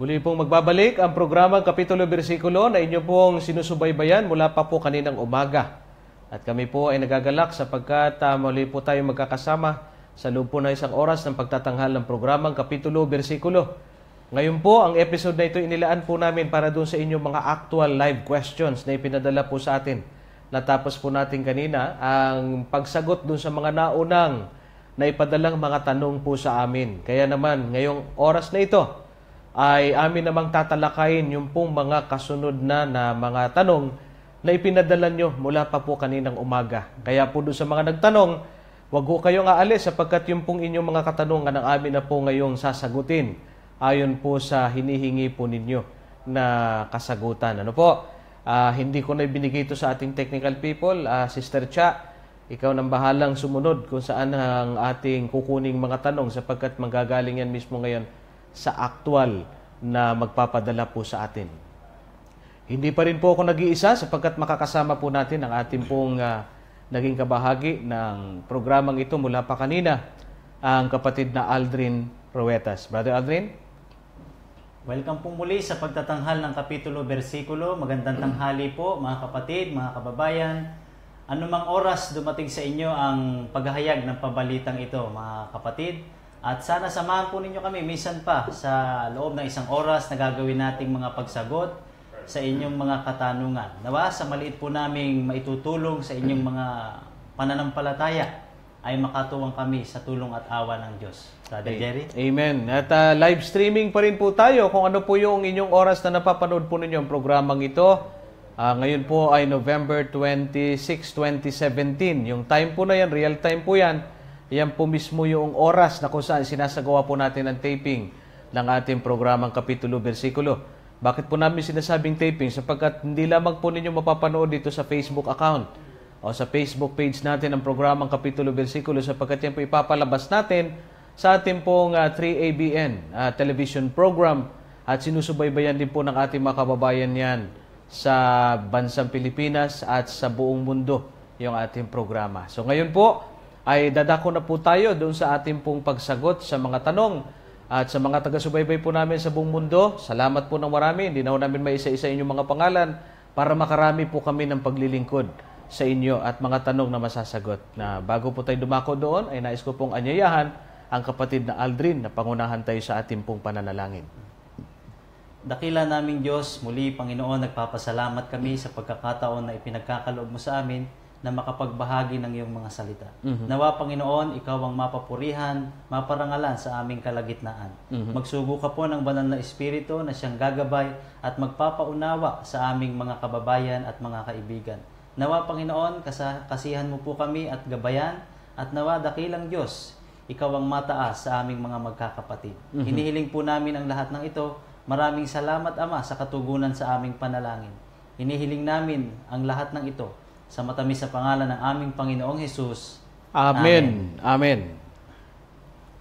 Muli pong magbabalik ang programang Kapitulo Bersikulo na inyo pong sinusubaybayan mula pa po kaninang umaga. At kami po ay nagagalak sapagkat uh, muli po tayo magkakasama sa loob po na isang oras ng pagtatanghal ng programang Kapitulo Bersikulo. Ngayon po, ang episode na ito inilaan po namin para doon sa inyong mga actual live questions na ipinadala po sa atin. Natapos po natin kanina ang pagsagot doon sa mga naunang na ipadalang mga tanong po sa amin. Kaya naman, ngayong oras na ito, ay amin namang tatalakayin yung pong mga kasunod na na mga tanong na ipinadala nyo mula pa po kaninang umaga. Kaya po doon sa mga nagtanong, wag ho kayong aalis sapagkat yung pong inyong mga katanungan ang amin na po ngayong sasagutin ayon po sa hinihingi po ninyo na kasagutan. Ano po? Uh, hindi ko na ibinigay ito sa ating technical people. Uh, Sister Cha, ikaw nang bahalang sumunod kung saan ang ating kukuning mga tanong sapagkat manggagaling yan mismo ngayon sa aktual na magpapadala po sa atin. Hindi pa rin po ako nag-iisa sapagkat makakasama po natin ang ating pong uh, naging kabahagi ng programang ito mula pa kanina, ang kapatid na Aldrin Roetas. Brother Aldrin? Welcome po muli sa pagtatanghal ng Kapitulo Versikulo. Magandang tanghali po mga kapatid, mga kababayan. Anumang oras dumating sa inyo ang paghahayag ng pabalitang ito mga kapatid. At sana samahan po ninyo kami minsan pa sa loob ng isang oras na gagawin nating mga pagsagot sa inyong mga katanungan. Nawa sa maliit po naming maitutulong sa inyong mga pananampalataya ay makatuwang kami sa tulong at awa ng Diyos. Brother Jerry? Amen. At uh, live streaming pa rin po tayo kung ano po yung inyong oras na napapanood po ninyo ang programang ito. Uh, ngayon po ay November 26, 2017. Yung time po na yan, real time po yan yan po mismo yung oras na kung saan sinasagawa po natin ang taping ng ating programang Kapitulo Versikulo. Bakit po namin sinasabing taping? Sapagkat hindi lamang po ninyo mapapanood dito sa Facebook account o sa Facebook page natin ang programang Kapitulo Versikulo sapagkat yan po ipapalabas natin sa ating pong uh, 3ABN uh, television program at sinusubaybayan din po ng ating mga kababayan yan sa bansang Pilipinas at sa buong mundo yung ating programa. So ngayon po, ay dadako na po tayo doon sa ating pong pagsagot sa mga tanong at sa mga taga-subaybay po namin sa buong mundo. Salamat po ng marami. Hindi na namin may isa-isa inyong mga pangalan para makarami po kami ng paglilingkod sa inyo at mga tanong na masasagot. Na bago po tayo dumako doon, ay nais ko pong anyayahan ang kapatid na Aldrin na pangunahan tayo sa ating pong pananalangin. Dakila naming Diyos, muli Panginoon, nagpapasalamat kami sa pagkakataon na ipinagkakaloob mo sa amin na makapagbahagi ng iyong mga salita. Mm-hmm. Nawa, Panginoon, ikaw ang mapapurihan, maparangalan sa aming kalagitnaan. Mm-hmm. Magsugo ka po ng banal na Espiritu na siyang gagabay at magpapaunawa sa aming mga kababayan at mga kaibigan. Nawa, Panginoon, kasihan mo po kami at gabayan at nawa, dakilang Diyos, ikaw ang mataas sa aming mga magkakapatid. Mm-hmm. Hinihiling po namin ang lahat ng ito. Maraming salamat, Ama, sa katugunan sa aming panalangin. Hinihiling namin ang lahat ng ito sa matamis sa pangalan ng aming Panginoong Hesus. Amen. Amen. Amen.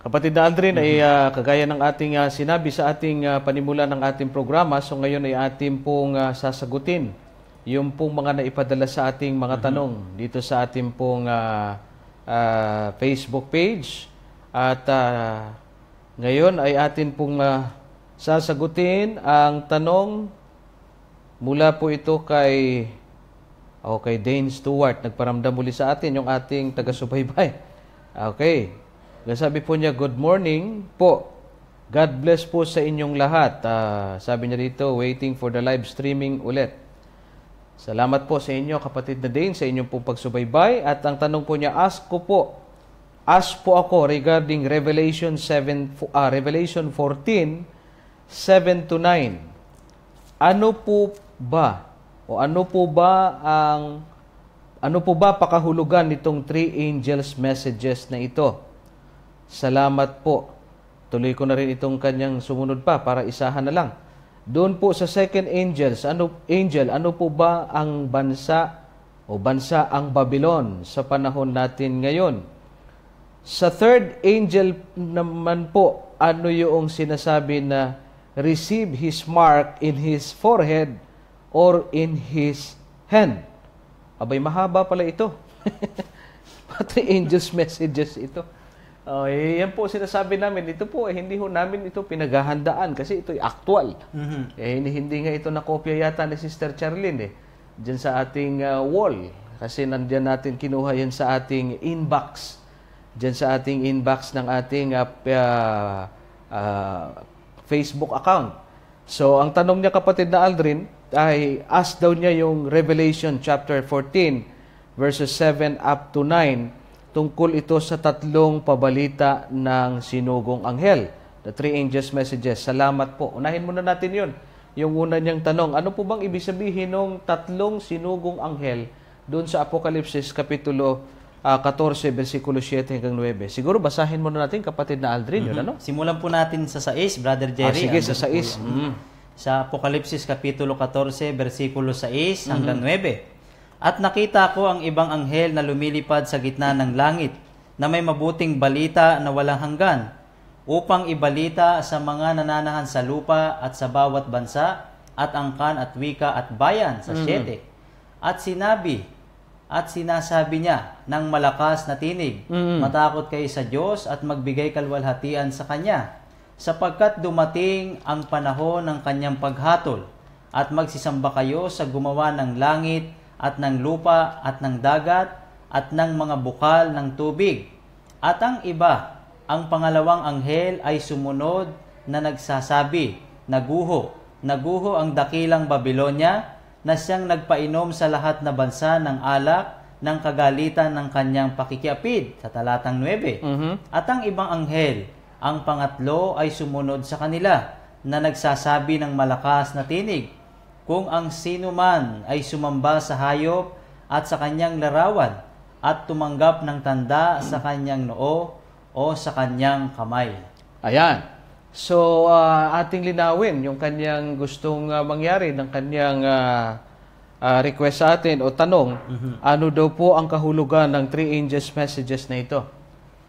Kapatid na Aldrin, mm-hmm. ay uh, kagaya ng ating uh, sinabi sa ating uh, panimula ng ating programa, so ngayon ay ating pong uh, sasagutin yung pong mga naipadala sa ating mga mm-hmm. tanong dito sa ating pong uh, uh, Facebook page. At uh, ngayon ay atin pong uh, sasagutin ang tanong mula po ito kay Okay, Dane Stewart, nagparamdam muli sa atin yung ating taga-subaybay. Okay. Sabi po niya, good morning po. God bless po sa inyong lahat. Uh, sabi niya dito, waiting for the live streaming ulit. Salamat po sa inyo, kapatid na Dane, sa inyong pong pagsubaybay. At ang tanong po niya, ask ko po, ask po ako regarding Revelation 7, uh, ah, Revelation 14, 7 to 9. Ano po ba o ano po ba ang ano po ba pakahulugan nitong three angels messages na ito? Salamat po. Tuloy ko na rin itong kanyang sumunod pa para isahan na lang. Doon po sa second angels, ano angel, ano po ba ang bansa o bansa ang Babylon sa panahon natin ngayon? Sa third angel naman po, ano yung sinasabi na receive his mark in his forehead or in his hand. Abay, mahaba pala ito. Pati angels messages ito. Eh, yan po sinasabi namin. Ito po, eh, hindi ho namin ito pinaghahandaan kasi ito'y actual. Mhm. Eh, hindi, hindi nga ito nakopya yata ni Sister Charlene eh. Diyan sa ating uh, wall. Kasi nandiyan natin kinuha yan sa ating inbox. Diyan sa ating inbox ng ating uh, uh, uh, Facebook account. So, ang tanong niya kapatid na Aldrin ay ask daw niya yung Revelation chapter 14 verses 7 up to 9 tungkol ito sa tatlong pabalita ng sinugong anghel. The three angels messages. Salamat po. Unahin muna natin yun. Yung una niyang tanong, ano po bang ibig sabihin ng tatlong sinugong anghel doon sa Apokalipsis Kapitulo ah, 14, versikulo 7 hanggang 9? Siguro basahin muna natin, kapatid na Aldrin, yun ano? Simulan po natin sa 6, Brother Ah, Jerry. sige, Andun sa po 6. yun. Sa Apokalipsis Kapitulo 14, versikulo 6 hanggang Mm-hmm. 9. At nakita ko ang ibang anghel na lumilipad sa gitna ng langit, na may mabuting balita na walang hanggan, upang ibalita sa mga nananahan sa lupa at sa bawat bansa, at angkan at wika at bayan sa 7. At sinabi, at sinasabi niya ng malakas na tinig, Mm. matakot kayo sa Diyos at magbigay kalwalhatian sa Kanya, sapagkat dumating ang panahon ng Kanyang paghatol, at magsisamba kayo sa gumawa ng langit at ng lupa at ng dagat at ng mga bukal ng tubig. At ang iba, ang pangalawang anghel ay sumunod na nagsasabi, Naguho, naguho ang dakilang Babilonya, na siyang nagpainom sa lahat na bansa ng alak ng kagalitan ng kanyang pakikiapid sa talatang 9. Mhm. At ang ibang anghel, ang pangatlo ay sumunod sa kanila na nagsasabi ng malakas na tinig, kung ang sino man ay sumamba sa hayop at sa kanyang larawan at tumanggap ng tanda sa kanyang noo o sa kanyang kamay. Ayan. So, ah, ating linawin yung kanyang gustong ah, mangyari ng kanyang ah, ah, request sa atin o tanong, ano daw po ang kahulugan ng three angels messages na ito?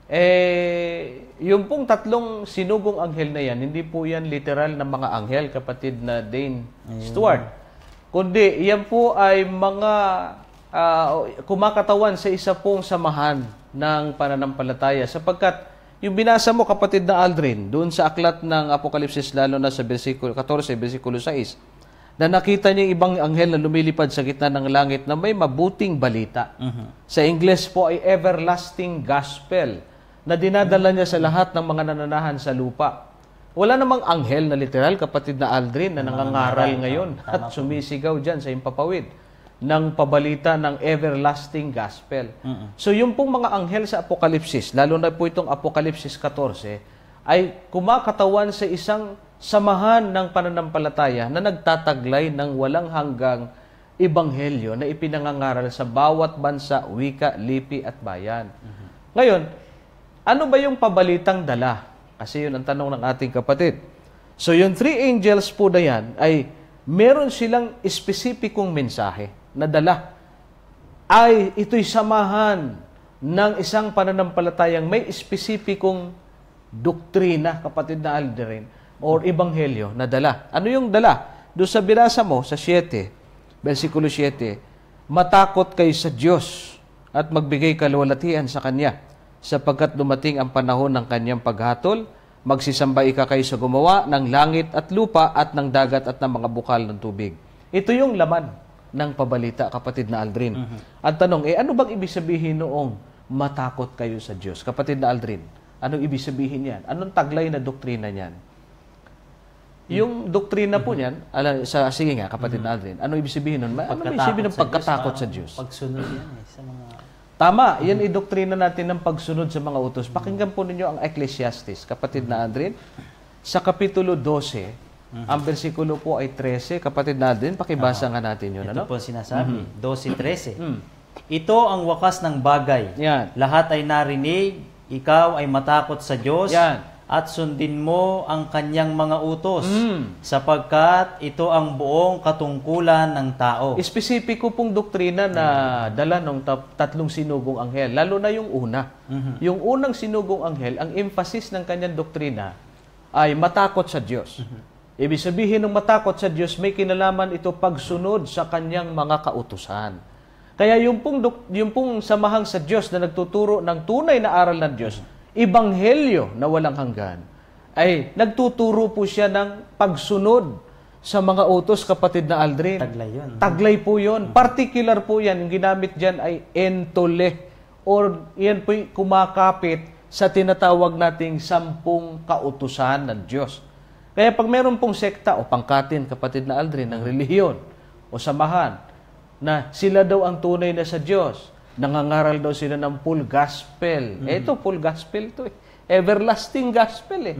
Eh, yung pong tatlong sinugong anghel na yan, hindi po yan literal na mga anghel, kapatid na Dane Stewart. Kundi, yan po ay mga ah, kumakatawan sa isa pong samahan ng pananampalataya sapagkat yung binasa mo kapatid na Aldrin doon sa aklat ng Apokalipsis lalo na sa versikulo 14 versikulo 6 na nakita niya yung ibang anghel na lumilipad sa gitna ng langit na may mabuting balita. Sa Ingles po ay everlasting gospel na dinadala niya sa lahat ng mga nananahan sa lupa. Wala namang anghel na literal, kapatid na Aldrin, na nangangaral ngayon at sumisigaw dyan sa impapawid ng pabalita ng everlasting gospel. So yung pong mga anghel sa Apokalipsis, lalo na po itong Apokalipsis 14, ay kumakatawan sa isang samahan ng pananampalataya na nagtataglay ng walang hanggang ebanghelyo na ipinangangaral sa bawat bansa, wika, lipi at bayan. Ngayon, ano ba yung pabalitang dala? Kasi yun ang tanong ng ating kapatid. So yung three angels po na yan ay meron silang espesipikong mensahe na dala. Ay ito'y samahan ng isang pananampalatayang may espesipikong doktrina, kapatid na Aldrin, or ebanghelyo na dala. Ano yung dala? Doon sa binasa mo, sa 7, versikulo 7, matakot kayo sa Diyos at magbigay kaluwalhatian sa Kanya sapagkat dumating ang panahon ng Kanyang paghatol, magsisamba ika kayo sa gumawa ng langit at lupa at ng dagat at ng mga bukal ng tubig. Ito yung laman ng pabalita, kapatid na Aldrin. Ang tanong, eh ano bang ibig sabihin noong matakot kayo sa Diyos? Kapatid na Aldrin, anong ibig sabihin yan? Anong taglay na doktrina niyan? Yung doktrina po niyan, ala, sa, sige nga, kapatid na Aldrin, ano ibig sabihin nun? Ano ibig sabihin ng pagkatakot sa Diyos? Pagsunod yan eh, sa mga... Tama, yan ay doktrina natin ng pagsunod sa mga utos. Pakinggan po ninyo ang Ecclesiastes, kapatid na Andrin. Sa Kapitulo 12, ang versikulo po ay 13. Kapatid na Andrin, pakibasa nga natin yun. Ito Ano? po sinasabi, 12.13. Mm. Ito ang wakas ng bagay. Yan. Lahat ay narinig, ikaw ay matakot sa Diyos, Yan. At sundin mo ang kanyang mga utos, Mm. sapagkat ito ang buong katungkulan ng tao. Espesipiko pong doktrina na dala ng tatlong sinugong anghel, lalo na yung una. Yung unang sinugong anghel, ang emphasis ng kanyang doktrina ay matakot sa Diyos. Ibig sabihin ng matakot sa Diyos, may kinalaman ito pagsunod sa kanyang mga kautusan. Kaya yung pong, yung pong samahang sa Diyos na nagtuturo ng tunay na aral ng Diyos, ibanghelyo na walang hanggan, ay nagtuturo po siya ng pagsunod sa mga utos, kapatid na Aldrin. Taglay yun. Taglay po yun. Particular po yan. Yung ginamit dyan ay entole. Or yan po kumakapit sa tinatawag nating sampung kautusan ng Diyos. Kaya pag meron pong sekta o pangkatin, kapatid na Aldrin, ng relihiyon o samahan, na sila daw ang tunay na sa Diyos, nangangaral daw sila ng full gospel. Eh, ito, full gospel to eh. Everlasting gospel eh.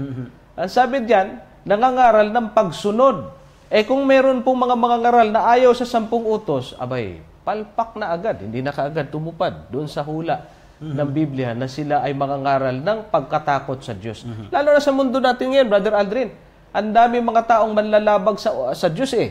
Ang sabi diyan, nangangaral ng pagsunod. Eh kung meron pong mga mga ngaral na ayaw sa sampung utos, abay, palpak na agad, hindi na kaagad tumupad doon sa hula ng Biblia na sila ay mga ngaral ng pagkatakot sa Diyos. Lalo na sa mundo natin ngayon, Brother Aldrin, ang dami mga taong manlalabag sa sa Diyos eh.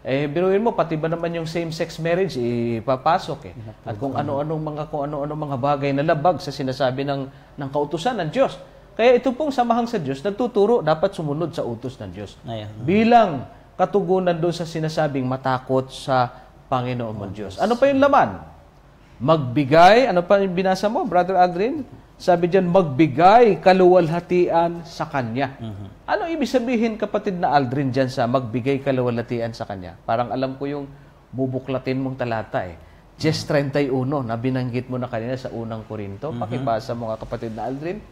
Eh, biruin mo, pati ba naman yung same-sex marriage, ipapasok eh. At kung ano-anong mga, kung ano-anong mga bagay na labag sa sinasabi ng, ng kautusan ng Diyos. Kaya ito pong samahang sa Diyos, nagtuturo, dapat sumunod sa utos ng Diyos. Ayan. Bilang katugunan doon sa sinasabing matakot sa Panginoon mong Diyos. Ano pa yung laman? Magbigay, ano pa yung binasa mo, Brother Aldrin? Sabi diyan, magbigay kaluwalhatian sa Kanya. Ano ibig sabihin, kapatid na Aldrin, dyan sa magbigay kaluwalhatian sa Kanya? Parang alam ko yung bubuklatin mong talata eh. Just 31 na binanggit mo na kanina sa unang Korinto. Pakibasa mo nga kapatid na Aldrin.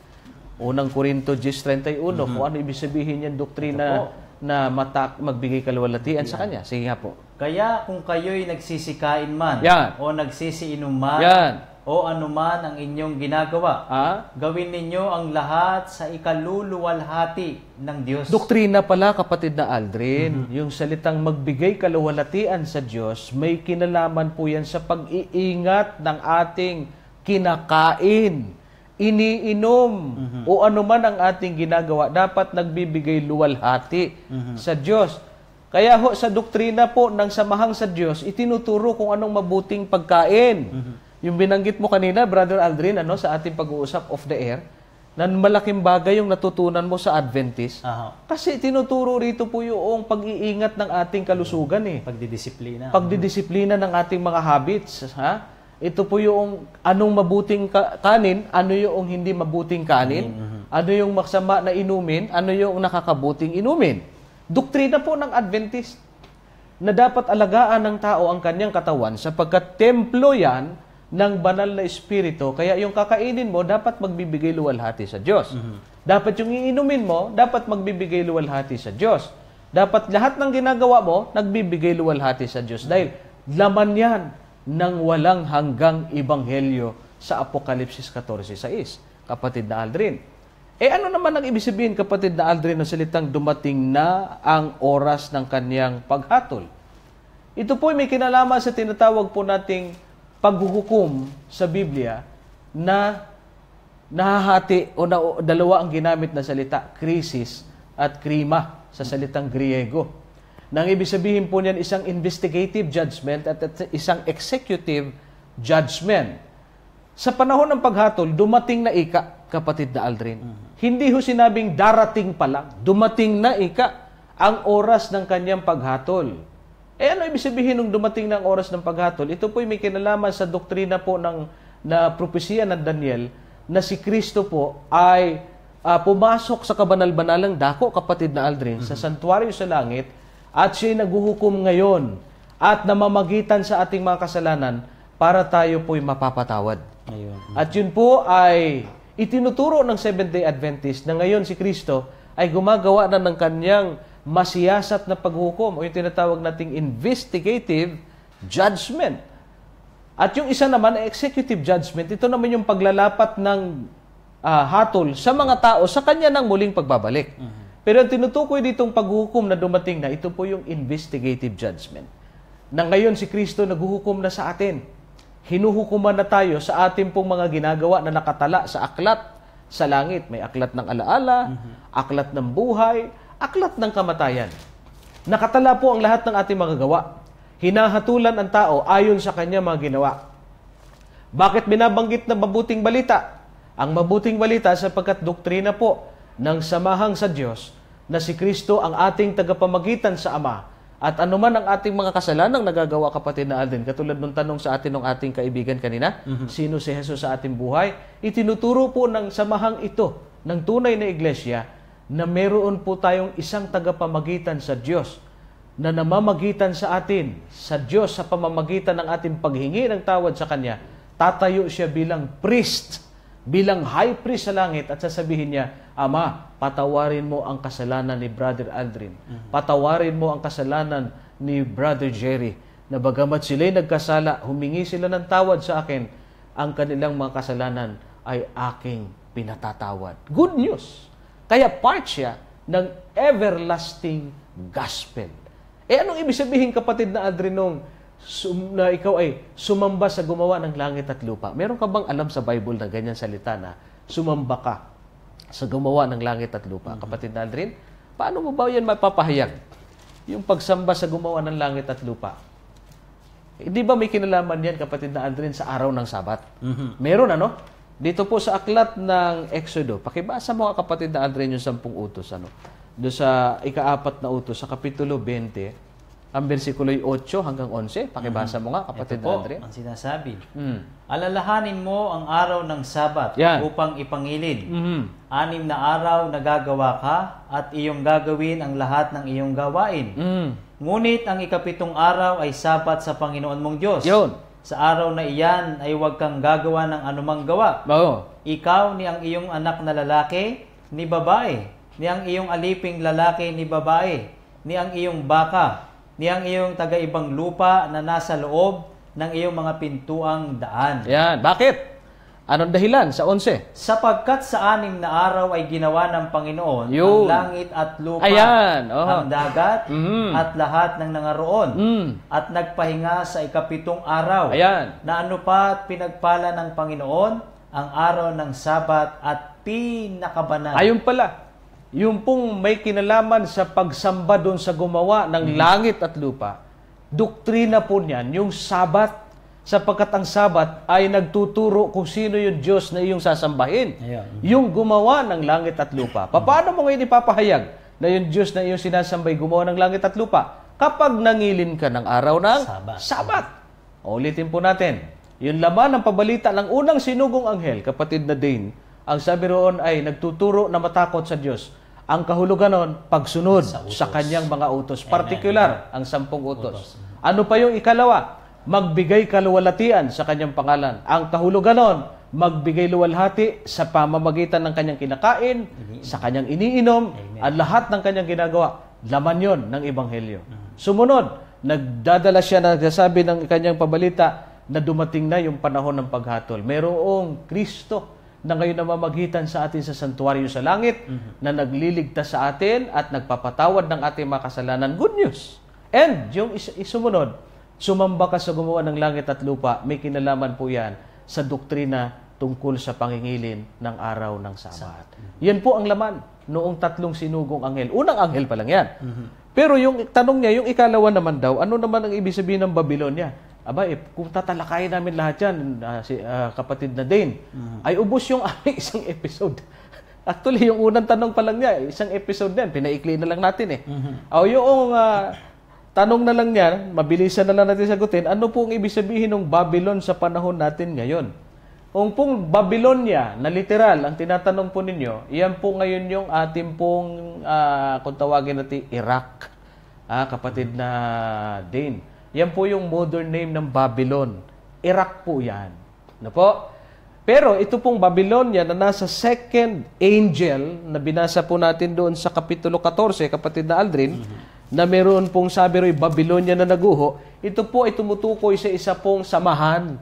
Unang Korinto, Just 31. Kung ano ibig sabihin yan, doktrina na mata- magbigay kaluwalhatian sa Kanya. Sige nga po. Kaya kung kayo'y nagsisikain man Yan. o nagsisiinom man Yan. O anuman ang inyong ginagawa, Ah? gawin ninyo ang lahat sa ikaluluwalhati ng Diyos. Doktrina pala, kapatid na Aldrin, yung salitang magbigay kaluwalhatian sa Diyos, may kinalaman po yan sa pag-iingat ng ating kinakain, iniinom, o anuman ang ating ginagawa, dapat nagbibigay luwalhati sa Diyos. Kaya ho, sa doktrina po ng samahang sa Diyos, itinuturo kung anong mabuting pagkain. Yung binanggit mo kanina, Brother Aldrin, ano, sa ating pag-uusap off the air, na malaking bagay yung natutunan mo sa Adventist. Aha. Kasi tinuturo rito po yung pag-iingat ng ating kalusugan eh. Pagdidisiplina. Pagdidisiplina ng ating mga habits. Ha? Ito po yung anong mabuting ka- kanin, ano yung hindi mabuting kanin, ano yung masama na inumin, ano yung nakakabuting inumin. Doktrina po ng Adventist na dapat alagaan ng tao ang kanyang katawan sapagkat templo yan ng banal na espiritu. Kaya yung kakainin mo, dapat magbibigay luwalhati sa Diyos. Dapat yung iinumin mo, dapat magbibigay luwalhati sa Diyos. Dapat lahat ng ginagawa mo, nagbibigay luwalhati sa Diyos. Dahil laman yan ng walang hanggang ibanghelyo sa Apokalipsis 14.6. Kapatid na Aldrin. Eh ano naman ang ibig sabihin, kapatid na Aldrin, ng salitang dumating na ang oras ng kanyang paghatol? Ito po ay may kinalaman sa tinatawag po nating paghuhukom sa Biblia na nahahati o na, o dalawa ang ginamit na salita, krisis at krima sa salitang Griego. Nang ibig sabihin po niyan isang investigative judgment at, at isang executive judgment. Sa panahon ng paghatol, dumating na ika, kapatid na Aldrin. Hindi ho sinabing darating pa lang. Dumating na ika ang oras ng kanyang paghatol. Eh ano ibig sabihin nung dumating ang oras ng paghatol? Ito po may kinalaman sa doktrina po ng na propesya ng Daniel na si Kristo po ay ah, pumasok sa kabanal-banalang dako, kapatid na Aldrin, sa santuario sa langit at siya'y naghuhukom ngayon at namamagitan sa ating mga kasalanan para tayo po'y mapapatawad. Ayun. At yun po ay itinuturo ng Seventh-day Adventist na ngayon si Kristo ay gumagawa na ng kanyang masiyasat na paghukom o yung tinatawag nating investigative judgment. At yung isa naman ay executive judgment. Ito naman yung paglalapat ng ah, hatol sa mga tao sa kanya ng muling pagbabalik. Pero ang tinutukoy ditong paghukom na dumating na, ito po yung investigative judgment. Na ngayon si Kristo naghuhukom na sa atin hinuhukuman na tayo sa ating pong mga ginagawa na nakatala sa aklat sa langit. May aklat ng alaala, aklat ng buhay, aklat ng kamatayan. Nakatala po ang lahat ng ating mga gawa. Hinahatulan ang tao ayon sa kanya mga ginawa. Bakit binabanggit na mabuting balita? Ang mabuting balita sapagkat doktrina po ng samahang sa Diyos na si Kristo ang ating tagapamagitan sa Ama At anuman ang ating mga kasalanang nagagawa kapatid na Alden, katulad ng tanong sa atin ng ating kaibigan kanina, sino si Jesus sa ating buhay? Itinuturo po ng samahang ito ng tunay na iglesia na meron po tayong isang tagapamagitan sa Diyos na namamagitan sa atin, sa Diyos sa pamamagitan ng ating paghingi ng tawad sa Kanya, tatayo siya bilang priest, bilang high priest sa langit at sasabihin niya, Ama, patawarin mo ang kasalanan ni Brother Aldrin. Patawarin mo ang kasalanan ni Brother Jerry. Na bagamat sila'y nagkasala, humingi sila ng tawad sa akin, ang kanilang mga kasalanan ay aking pinatatawad. Good news. Kaya part siya ng everlasting gospel. Eh anong ibig sabihin kapatid na Adrinong sum, na ikaw ay sumamba sa gumawa ng langit at lupa? Meron ka bang alam sa Bible na ganyan salita na sumamba ka sa gumawa ng langit at lupa? Kapatid na Aldrin, paano mo ba yan mapapahayag? Yung pagsamba sa gumawa ng langit at lupa. Hindi ba may kinalaman yan, kapatid na Aldrin, sa araw ng Sabat? Meron, ano? Dito po sa aklat ng Exodo, pakibasa mo kapatid na Aldrin yung sampung utos, ano? Doon sa ikaapat na utos, sa Kapitulo 20, ang versikulo 8 hanggang 11. Pakibasa mo nga, kapatid Ito na po Aldrin. ang sinasabi. Mm. Alalahanin mo ang araw ng Sabat Yan. upang ipangilin. Mhm. Anim na araw na gagawa ka at iyong gagawin ang lahat ng iyong gawain. Mm. Ngunit ang ikapitong araw ay Sabat sa Panginoon mong Diyos. Yun. Sa araw na iyan ay huwag kang gagawa ng anumang gawa. Oo. Ikaw ni ang iyong anak na lalaki, ni babae, ni ang iyong aliping lalaki, ni babae, ni ang iyong baka, ni ang iyong taga-ibang lupa na nasa loob ng iyong mga pintuang daan. Yan. Bakit? Anong dahilan sa 11? Sapagkat sa anim na araw ay ginawa ng Panginoon Yun. ang langit at lupa, Ayan, oh. ang dagat, Mhm. at lahat ng nangaroon, Mm. at nagpahinga sa ikapitong araw, Ayan. na ano pa pinagpala ng Panginoon ang araw ng Sabat at pinakabanal. Ayun pala. Yung pong may kinalaman sa pagsamba doon sa gumawa ng langit at lupa, doktrina po niyan, yung sabat, sapagkat ang sabat ay nagtuturo kung sino yung Diyos na iyong sasambahin. Ayun. Yung gumawa ng langit at lupa. Paano mo ngayon ipapahayag na yung Diyos na iyong sinasambay gumawa ng langit at lupa? Kapag nangilin ka ng araw ng Sabat. sabat. Ulitin po natin. Yung laman ng pabalita ng unang sinugong anghel, kapatid na Dane, ang sabi roon ay nagtuturo na matakot sa Diyos. Ang kahulugan nun, pagsunod sa, Sa utos. kanyang mga utos. Particular, ang sampung utos. Ano pa yung ikalawa? Magbigay kaluwalhatian sa kanyang pangalan. Ang kahulugan nun, magbigay luwalhati sa pamamagitan ng kanyang kinakain, sa kanyang iniinom, at lahat ng kanyang ginagawa. Laman yon ng Ebanghelyo. Sumunod, nagdadala siya na nagsasabi ng kanyang pabalita na dumating na yung panahon ng paghatol. Merong Kristo na ngayon namamagitan sa atin sa santuario sa langit na nagliligtas sa atin at nagpapatawad ng ating mga kasalanan. Good news. And yung is- isumunod, sumamba ka sa gumawa ng langit at lupa, may kinalaman po yan sa doktrina tungkol sa pangingilin ng araw ng Sabat. Yan po ang laman noong tatlong sinugong anghel. Unang anghel pa lang yan. Pero yung tanong niya, yung ikalawa naman daw, ano naman ang ibig sabihin ng Babylonia? Aba, eh, kung tatalakayin namin lahat yan, ah, si, ah, kapatid na Dane, ay ubos yung aming isang episode. Actually, yung unang tanong pa lang niya, isang episode din, pinaikli na lang natin eh. O yung ah, tanong na lang niya, mabilisan na lang natin sagutin, ano po ang ibig sabihin ng Babylon sa panahon natin ngayon? Kung pong Babylonia na literal ang tinatanong po ninyo, iyan po ngayon yung ating pong, ah, kung tawagin natin, Iraq. Ah, kapatid na Dane. Yan po yung modern name ng Babylon. Iraq po yan. Ano po? Pero ito pong Babylonia na nasa second angel na binasa po natin doon sa Kapitulo 14, kapatid na Aldrin, na meron pong sabi ro'y Babylonia na naguho, ito po ay tumutukoy sa isa pong samahan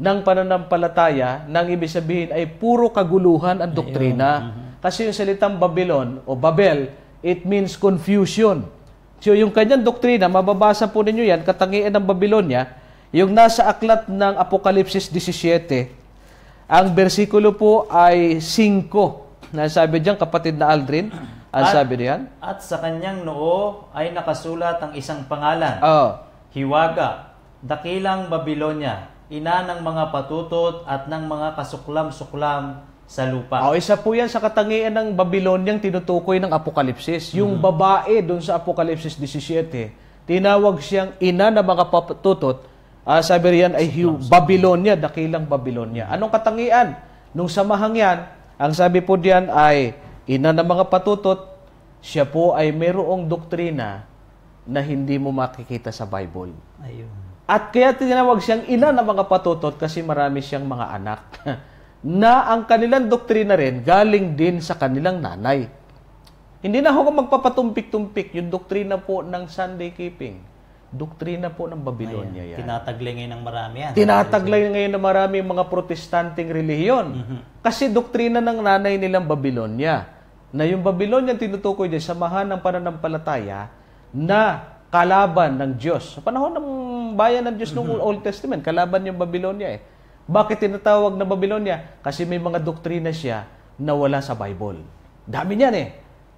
ng pananampalataya nang ibig sabihin ay puro kaguluhan ang doktrina. Kasi yung salitang Babylon o Babel, it means confusion. So yung kanyang doktrina, mababasa po ninyo yan, katangian ng Babylonia, yung nasa aklat ng Apokalipsis 17, ang bersikulo po ay 5. Nasabi diyan kapatid na Aldrin, ang At- sabi diyan. At sa kanyang noo ay nakasulat ang isang pangalan, Oh, Hiwaga, Dakilang Babylonia, ina ng mga patutot at ng mga kasuklam-suklam sa lupa. oh, isa po yan sa katangian ng Babyloniang tinutukoy ng Apokalipsis. Yung babae doon sa Apokalipsis 17, tinawag siyang ina ng mga patutot, uh, sabi riyan ay Hu- Babylonia, dakilang Babylonia. Anong katangian? Nung samahang yan, ang sabi po diyan ay ina ng mga patutot, siya po ay mayroong doktrina na hindi mo makikita sa Bible. Ayun. At kaya tinawag siyang ina ng mga patutot kasi marami siyang mga anak. na ang kanilang doktrina rin galing din sa kanilang nanay. Hindi na ako magpapatumpik-tumpik yung doktrina po ng Sunday keeping. Doktrina po ng Babylonia yan. Tinataglay ngayon ng marami yan. Tinataglay ngayon ng maraming mga protestanting relihiyon. Kasi doktrina ng nanay nilang Babylonia. Na yung Babylonia tinutukoy dyan, samahan ng pananampalataya na kalaban ng Diyos. Sa panahon ng bayan ng Diyos noong Old Testament, kalaban yung Babylonia eh. Bakit tinatawag na Babylonia? Kasi may mga doktrina siya na wala sa Bible. Dami niyan eh.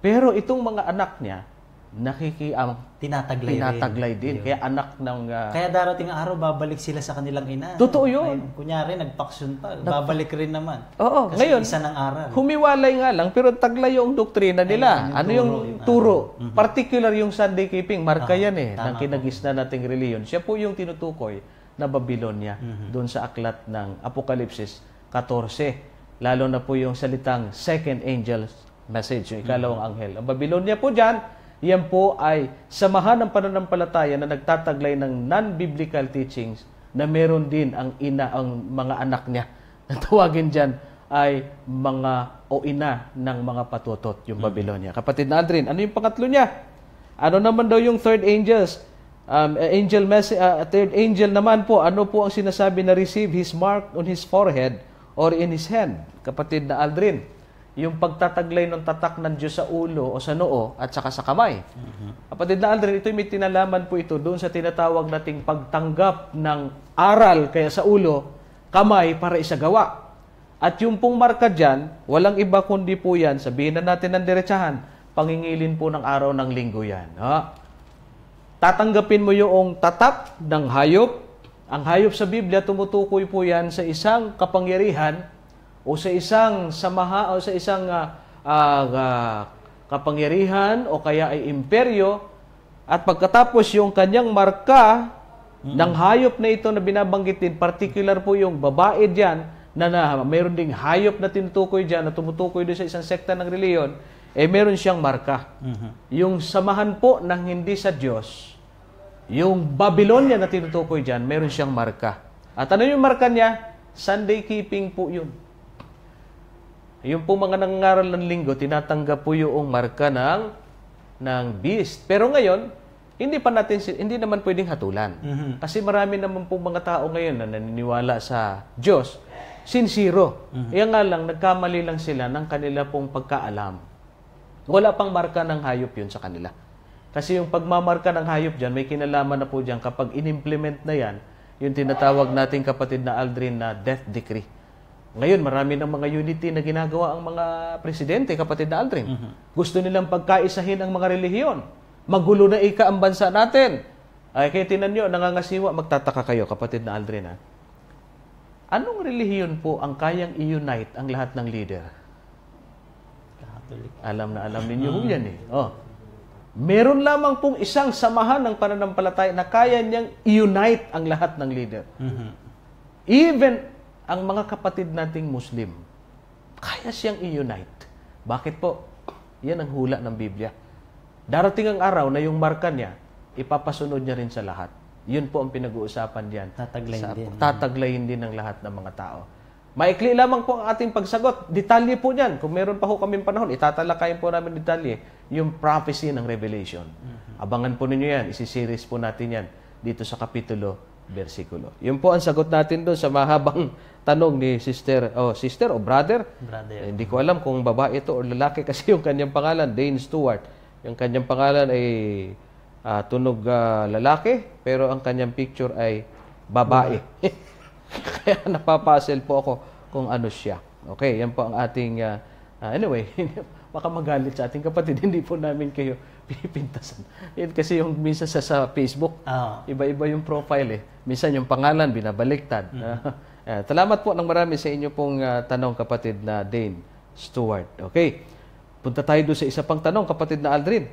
Pero itong mga anak niya, nakikiam, Tinataglay, rin. tinataglay din. Kaya anak ng... ah, Kaya darating ang araw, babalik sila sa kanilang ina. Totoo yun. Ay, kunyari, nagpaksyon pa. Babalik rin naman. Oo, Kasi ngayon, isa ng aral. humiwalay nga lang, pero taglay yung doktrina nila. ano yung turo? Particular yung Sunday keeping, marka yan eh, ng kinagisna nating reliyon. Siya po yung tinutukoy na Babylonia doon sa aklat ng Apokalipsis 14. Lalo na po yung salitang second angel's message, yung ikalawang anghel. Ang Babylonia po dyan, yan po ay samahan ng pananampalataya na nagtataglay ng non-biblical teachings na meron din ang ina, ang mga anak niya. Tawagin dyan ay mga o ina ng mga patutot, yung Babylonia. Kapatid na Aldrin, ano yung pangatlo niya? Ano naman daw yung third angels? Um, angel mess- uh, third angel naman po, ano po ang sinasabi na receive his mark on his forehead or in his hand? Kapatid na Aldrin, yung pagtataglay ng tatak ng Diyos sa ulo o sa noo at saka sa kamay. Kapatid na Aldrin, ito may tinalaman po ito doon sa tinatawag nating pagtanggap ng aral kaya sa ulo, kamay para isagawa. At yung pong marka dyan, walang iba kundi po yan, sabihin na natin ng diretsahan, pangingilin po ng araw ng linggo yan. Ha? Tatanggapin mo yung tatak ng hayop. Ang hayop sa Biblia, tumutukoy po yan sa isang kapangyarihan o sa isang samaha o sa isang ah, ah, kapangyarihan o kaya ay imperyo at pagkatapos yung kanyang marka ng hayop na ito na binabanggit din, particular po yung babae diyan na, na mayroon ding hayop na tinutukoy diyan na tumutukoy doon sa isang sekta ng reliyon, eh meron siyang marka. Yung samahan po ng hindi sa Diyos, yung Babylonia na tinutukoy diyan, meron siyang marka. At ano yung marka niya? Sunday keeping po yun. Yung po mga nangangaral ng linggo, tinatanggap po yung marka ng, ng beast. Pero ngayon, hindi pa natin, hindi naman pwedeng hatulan. Kasi marami naman po mga tao ngayon na naniniwala sa Diyos, sincero. Yan nga lang, nagkamali lang sila ng kanila pong pagkaalam. Wala pang marka ng hayop yun sa kanila. Kasi yung pagmamarka ng hayop dyan, may kinalaman na po dyan kapag in-implement na yan, yung tinatawag nating kapatid na Aldrin na death decree. Ngayon, marami ng mga unity na ginagawa ang mga presidente, kapatid na Aldrin. Gusto nilang pagkaisahin ang mga relihiyon. Magulo na ika ang bansa natin. Ay, kaya tinan nyo, nangangasiwa, magtataka kayo, kapatid na Aldrin. Ha? Anong relihiyon po ang kayang i-unite ang lahat ng leader? Catholic. Alam na alam ninyo ho yan eh. Oh. Meron lamang pong isang samahan ng pananampalataya na kaya niyang i-unite ang lahat ng leader. Mhm. Even ang mga kapatid nating Muslim, kaya siyang i-unite. Bakit po? Yan ang hula ng Biblia. Darating ang araw na yung marka niya, ipapasunod niya rin sa lahat. Yun po ang pinag-uusapan diyan. Tataglayin Sa- din. Tataglayin din ng lahat ng mga tao. Maikli lamang po ang ating pagsagot. Detalye po niyan. Kung meron pa ho kaming panahon, itatalakayin po namin detalye yung prophecy ng Revelation. Abangan po ninyo yan. Isi-series po natin yan dito sa kapitulo, versikulo. Yun po ang sagot natin doon sa mahabang tanong ni sister, oh, sister o brother. Brother. Eh, hindi ko alam kung babae ito o lalaki kasi yung kanyang pangalan, Dane Stewart. Yung kanyang pangalan ay ah, tunog ah, lalaki, pero ang kanyang picture ay babae. Kaya napapuzzle po ako kung ano siya. Okay, yan po ang ating... ah, ah, anyway, baka magalit sa ating kapatid, hindi po namin kayo pinipintasan. Yan kasi yung minsan sa, sa Facebook, Oo. Iba-iba yung profile eh. Minsan yung pangalan binabaliktad. Ah, salamat po ng marami sa inyo pong ah, tanong kapatid na Dane Stewart. Okay. Punta tayo doon sa isa pang tanong kapatid na Aldrin.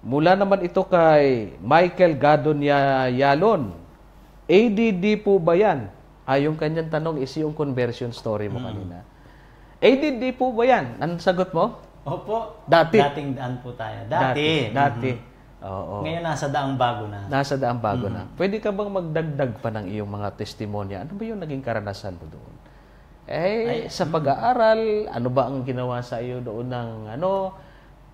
Mula naman ito kay Michael Gadon Ya- Yalon. ADD po ba yan? Ah, yung kanyang tanong is yung conversion story mo kanina. ADD po ba yan? Anong sagot mo? Opo. Dati. Dating daan po tayo. Dati. Dati. Oo. Ngayon nasa daang bago na. Nasa daang bago na. Pwede ka bang magdagdag pa ng iyong mga testimonya? Ano ba yung naging karanasan mo doon? Eh, sa pag-aaral, ano ba ang ginawa sa iyo doon ng ano?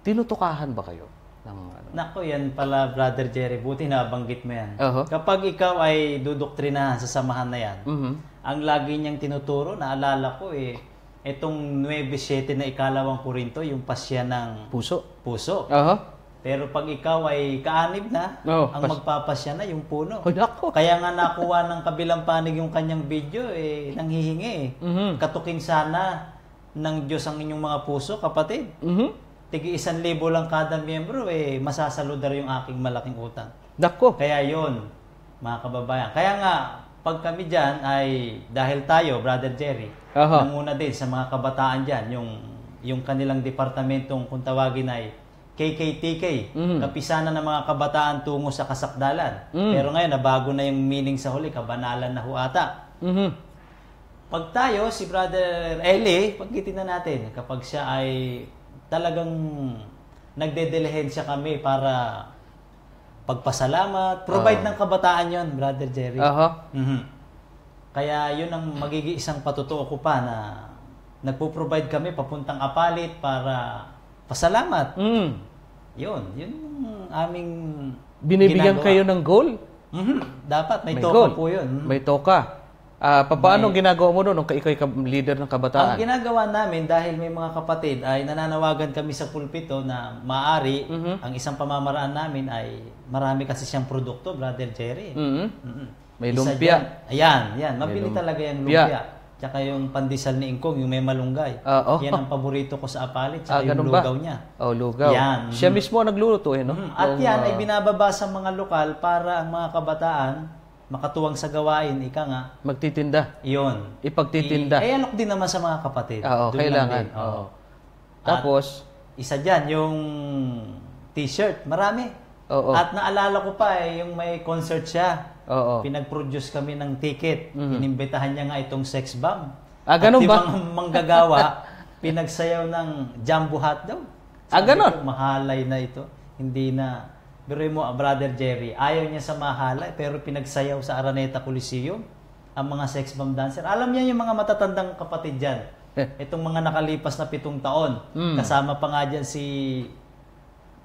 Tinutukahan ba kayo? Ng, ano? Nako, yan pala, Brother Jerry. Buti na banggit mo yan. Oho. Kapag ikaw ay dudoktrinahan sa samahan na yan, Mhm. ang lagi niyang tinuturo, naalala ko eh, itong 9-7 na ikalawang Korinto, yung pasya ng Puso. puso. Aha. Pero pag ikaw ay kaanib na, Oo, ang magpapasya na yung puno. Oh, nako. Kaya nga nakuha ng kabilang panig yung kanyang video, eh, nanghihingi eh. Mhm. Katukin sana ng Diyos ang inyong mga puso, kapatid. Mhm. Tigi isang libo lang kada miyembro, eh, masasaludar yung aking malaking utang. Nako. Kaya yon mga kababayan. Kaya nga, pag kami dyan ay, dahil tayo, Brother Jerry, Aha. nanguna din sa mga kabataan dyan, yung, yung kanilang departamentong kung tawagin ay KKTK, Mhm. kapisanan ng mga kabataan tungo sa kasakdalan. Mm. Pero ngayon, nabago na yung meaning sa huli, kabanalan na huata. Mhm. Pag tayo, si Brother Eli, pagkitin na natin, kapag siya ay talagang nagdedelehensya kami para pagpasalamat, provide ng kabataan yon Brother Jerry. Aha. Mhm. Kaya yun ang magiging isang patutuo ko pa na nagpo-provide kami papuntang apalit para pasalamat. Mm. Yun, yun yung aming Binibigyan ginagawa. kayo ng goal? Mhm. Dapat, may, May toka goal. po yun. Mhm. May toka. Ah, paano ginagawa mo noon nung ikaw ay ka- leader ng Ang kabataan? ginagawa namin dahil may mga kapatid ay nananawagan kami sa pulpito na maari Mhm. ang isang pamamaraan namin ay marami kasi siyang produkto, Brother Jerry. Mhm. Mhm. May Isa lumpia. dyan- Ayan, yan. Mabili talaga yung lumpia. Tsaka yung pandesal ni Ingkong, yung may malunggay. Ah, oh. Yan ang paborito ko sa apalit. Ah, Tsaka yung ganun ba? lugaw niya. Oh, lugaw. Yan. Siya mismo ang nagluluto eh, no? Mhm. At yan ah, ay binababa sa mga lokal para ang mga kabataan makatuwang sa gawain. Ika nga, magtitinda. iyon. Ipagtitinda. I- eh, alok din naman sa mga kapatid. Ah, Doon oh, lang kailangan. din. Oo. Oo. Tapos, Isa dyan, yung t-shirt. Marami. Oo. At naalala ko pa eh, yung may concert siya. oo. Pinag-produce kami ng ticket. Mhm. Inimbitahan niya nga itong sex bomb. Ah, ganun At ba? yung mga manggagawa, pinagsayaw ng jumbo hot daw. Ah, Sabi ganun? ko, mahalay na ito. Hindi na. Pero mo, ah, Brother Jerry, ayaw niya sa mahalay, pero pinagsayaw sa Araneta Coliseum ang mga sex bomb dancer. Alam niya yung mga matatandang kapatid dyan. Itong mga nakalipas na pitong taon. Mm. Kasama pa nga dyan si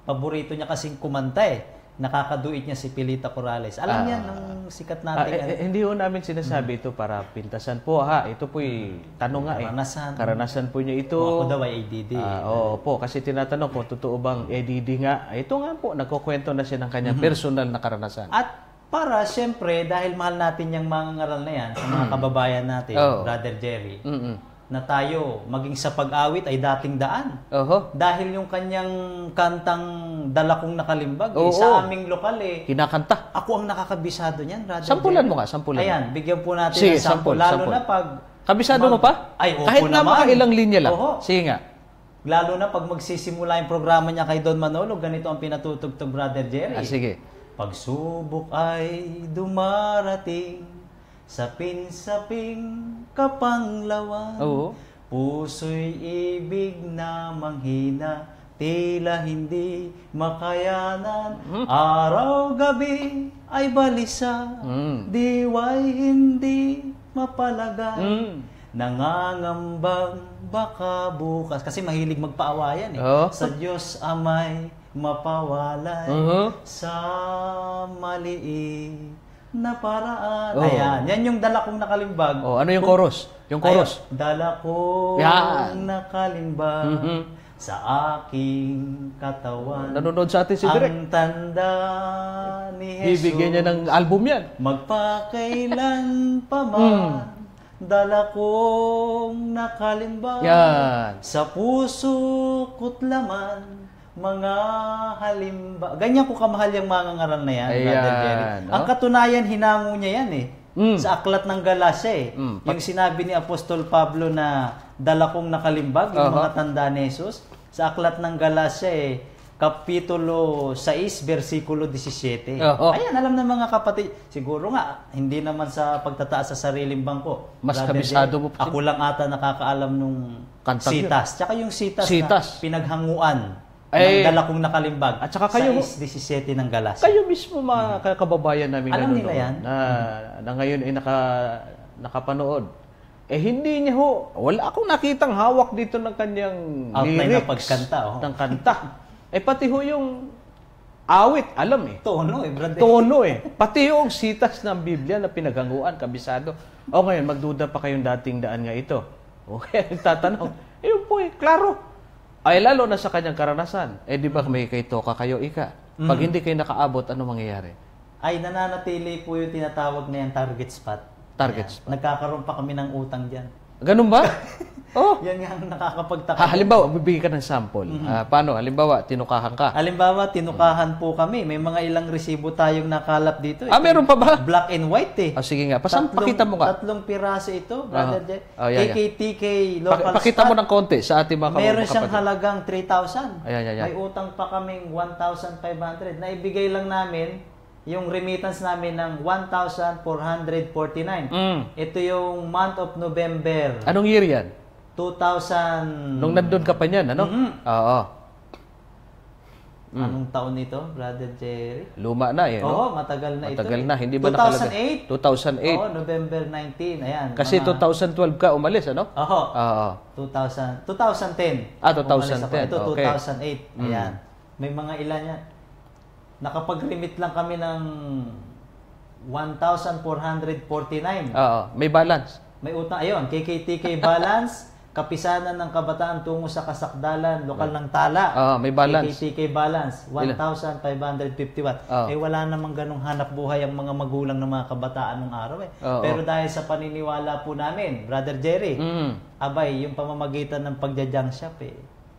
paborito niya kasing kumanta eh. Nakakaduit niya si Pilita Corrales. Alam Ah. niya nung sikat Ah, natin. eh, eh, hindi ho namin sinasabi ito para pintasan po ha. Ito po'y tanong nga eh. Karanasan. Karanasan po niya ito. Kung ako daw ay ADD. Ah, oo po, kasi tinatanong kung totoo bang ADD nga. Ito nga po, nagkukwento na siya ng kanyang personal na karanasan. At para, syempre, dahil mahal natin yung mga ngaral na yan sa mga kababayan natin, Oo. Brother Jerry, Mm-mm. Na tayo, maging sa pag-awit ay dating daan. Oho. Dahil yung kanyang kantang Dala kong nakalimbag, eh, sa aming lokal eh, Kinakanta. ako ang nakakabisado niyan, Brother Sampulan Jerry. mo nga, sampulan. Ayan, bigyan po natin Sige, ng sample. sample, Lalo sample. na pag... Kabisado mag- mo pa? Ay, opo Kahit na naman. mga ilang linya lang. Oo. Sige nga. Lalo na pag magsisimula yung programa niya kay Don Manolo, ganito ang pinatutugtog Brother Jerry. Ah, sige. Pagsubok ay dumarating sa pinsaping kapanglawan. Oo. Puso'y ibig na manghina, tila hindi makayanan. Araw-gabi ay balisa, Mm. diwa'y hindi mapalagay. Mm. Nangangambang baka bukas. Kasi mahilig magpaawayan eh. Oo. Sa Diyos amay mapawalay Mhm. sa maliit na paraan. Oo. Ayan, yan yung dala kong nakalimbag. Oh, ano yung chorus? Yung chorus. Ayun, dala kong Yan. nakalimbag Mhm. sa aking katawan. Nanonood sa atin si Direk. Ang tanda ni Jesus. Bibigyan niya ng album yan. Magpakailan pa man, Hmm. dala kong nakalimbag. Yan. Sa puso ko't laman, mga halimba. Ganyan ko kamahal yung mga ngaral na yan, Brother Ayan, Jerry. no? Ang katunayan, hinango niya yan eh. Mm. Sa aklat ng Galasya eh. Mm. Yung sinabi ni Apostol Pablo na dala kong nakalimbag, yung Aha. mga tanda ni Jesus. Sa aklat ng Galasya eh, Kapitulo 6, versikulo 17. Oo. Ayan, alam ng mga kapatid. Siguro nga, hindi naman sa pagtataas sa sariling bangko. Mas Brother kabisado mo. Ako lang ata nakakaalam nung Kantang yun. sitas. Tsaka yung sitas, Sitas. na pinaghanguan Eh, ng dala kong nakalimbag. at saka kayo- 6, 17 ng galas. Kayo mismo mga kababayan namin. Alam nila yan? Na, na ngayon ay naka, nakapanood. Eh hindi niya ho, wala akong nakitang hawak dito ng kanyang Outline lyrics na pagkanta, oh. ng kanta. eh pati ho yung awit, alam eh. Tono eh, brother. Tono eh. Pati yung sitas ng Biblia na pinaghanguan, kabisado. O ngayon, magduda pa kayong dating daan nga ito. Okay, nagtatanong. Eh, yun po eh, klaro. Ay, lalo na sa kanyang karanasan. Eh, di ba may kay Toka kayo, Ika? Pag Mm. hindi kayo nakaabot, ano mangyayari? Ay, nananatili po yung tinatawag na yung target spot. Target Ayan. spot. Nagkakaroon pa kami ng utang dyan. Ganun ba? oh. Yan nga ang nakakapagtaka. Ha, halimbawa, bibigyan ka ng sample. Ah, paano? Halimbawa, tinukahan ka. Halimbawa, tinukahan po kami. May mga ilang resibo tayong nakalap dito. Ah, meron pa ba? Black and white eh. Ah, sige nga. Pasan, Tatlong- pakita mo nga. Tatlong piraso ito, Brother Ah. Jay. Oh, yeah, yeah. KKTK Pak- local pakita mo ng konti sa ating mga Meron siyang kapatid. halagang 3,000. Ayan, ayan, ayan. May utang pa kaming 1,500. Naibigay lang namin yung remittance namin ng 1,449. Mm. Ito yung month of November Anong year yan? 2000. Nung nandun ka pa niyan, ano? Mhm. Oo. Anong taon nito, Brother Jerry? Luma na eh, no? Oo, matagal na ito. Matagal eh. na, hindi ba nakalagay? 2008? 2008. Oo, November 19. Ayan. Kasi mga- 2012 ka umalis, ano? Oho. Oo. 2000, 2010. Ah, 2010, Umalis ako. Ito, okay. 2008. Ayan. May mga ilan yan. Nakapag-remit lang kami ng 1,449. Oo. May balance. May utang, ayun, KKTK balance, kapisanan ng kabataan tungo sa kasakdalan, lokal ng tala. Oo, may balance. KKTK balance, 1,551. Oo. Eh wala namang ganong hanap buhay ang mga magulang ng mga kabataan nung araw eh. Oo. Pero dahil sa paniniwala po namin, Brother Jerry, Mm. abay, yung pamamagitan ng pagja-junk shop eh,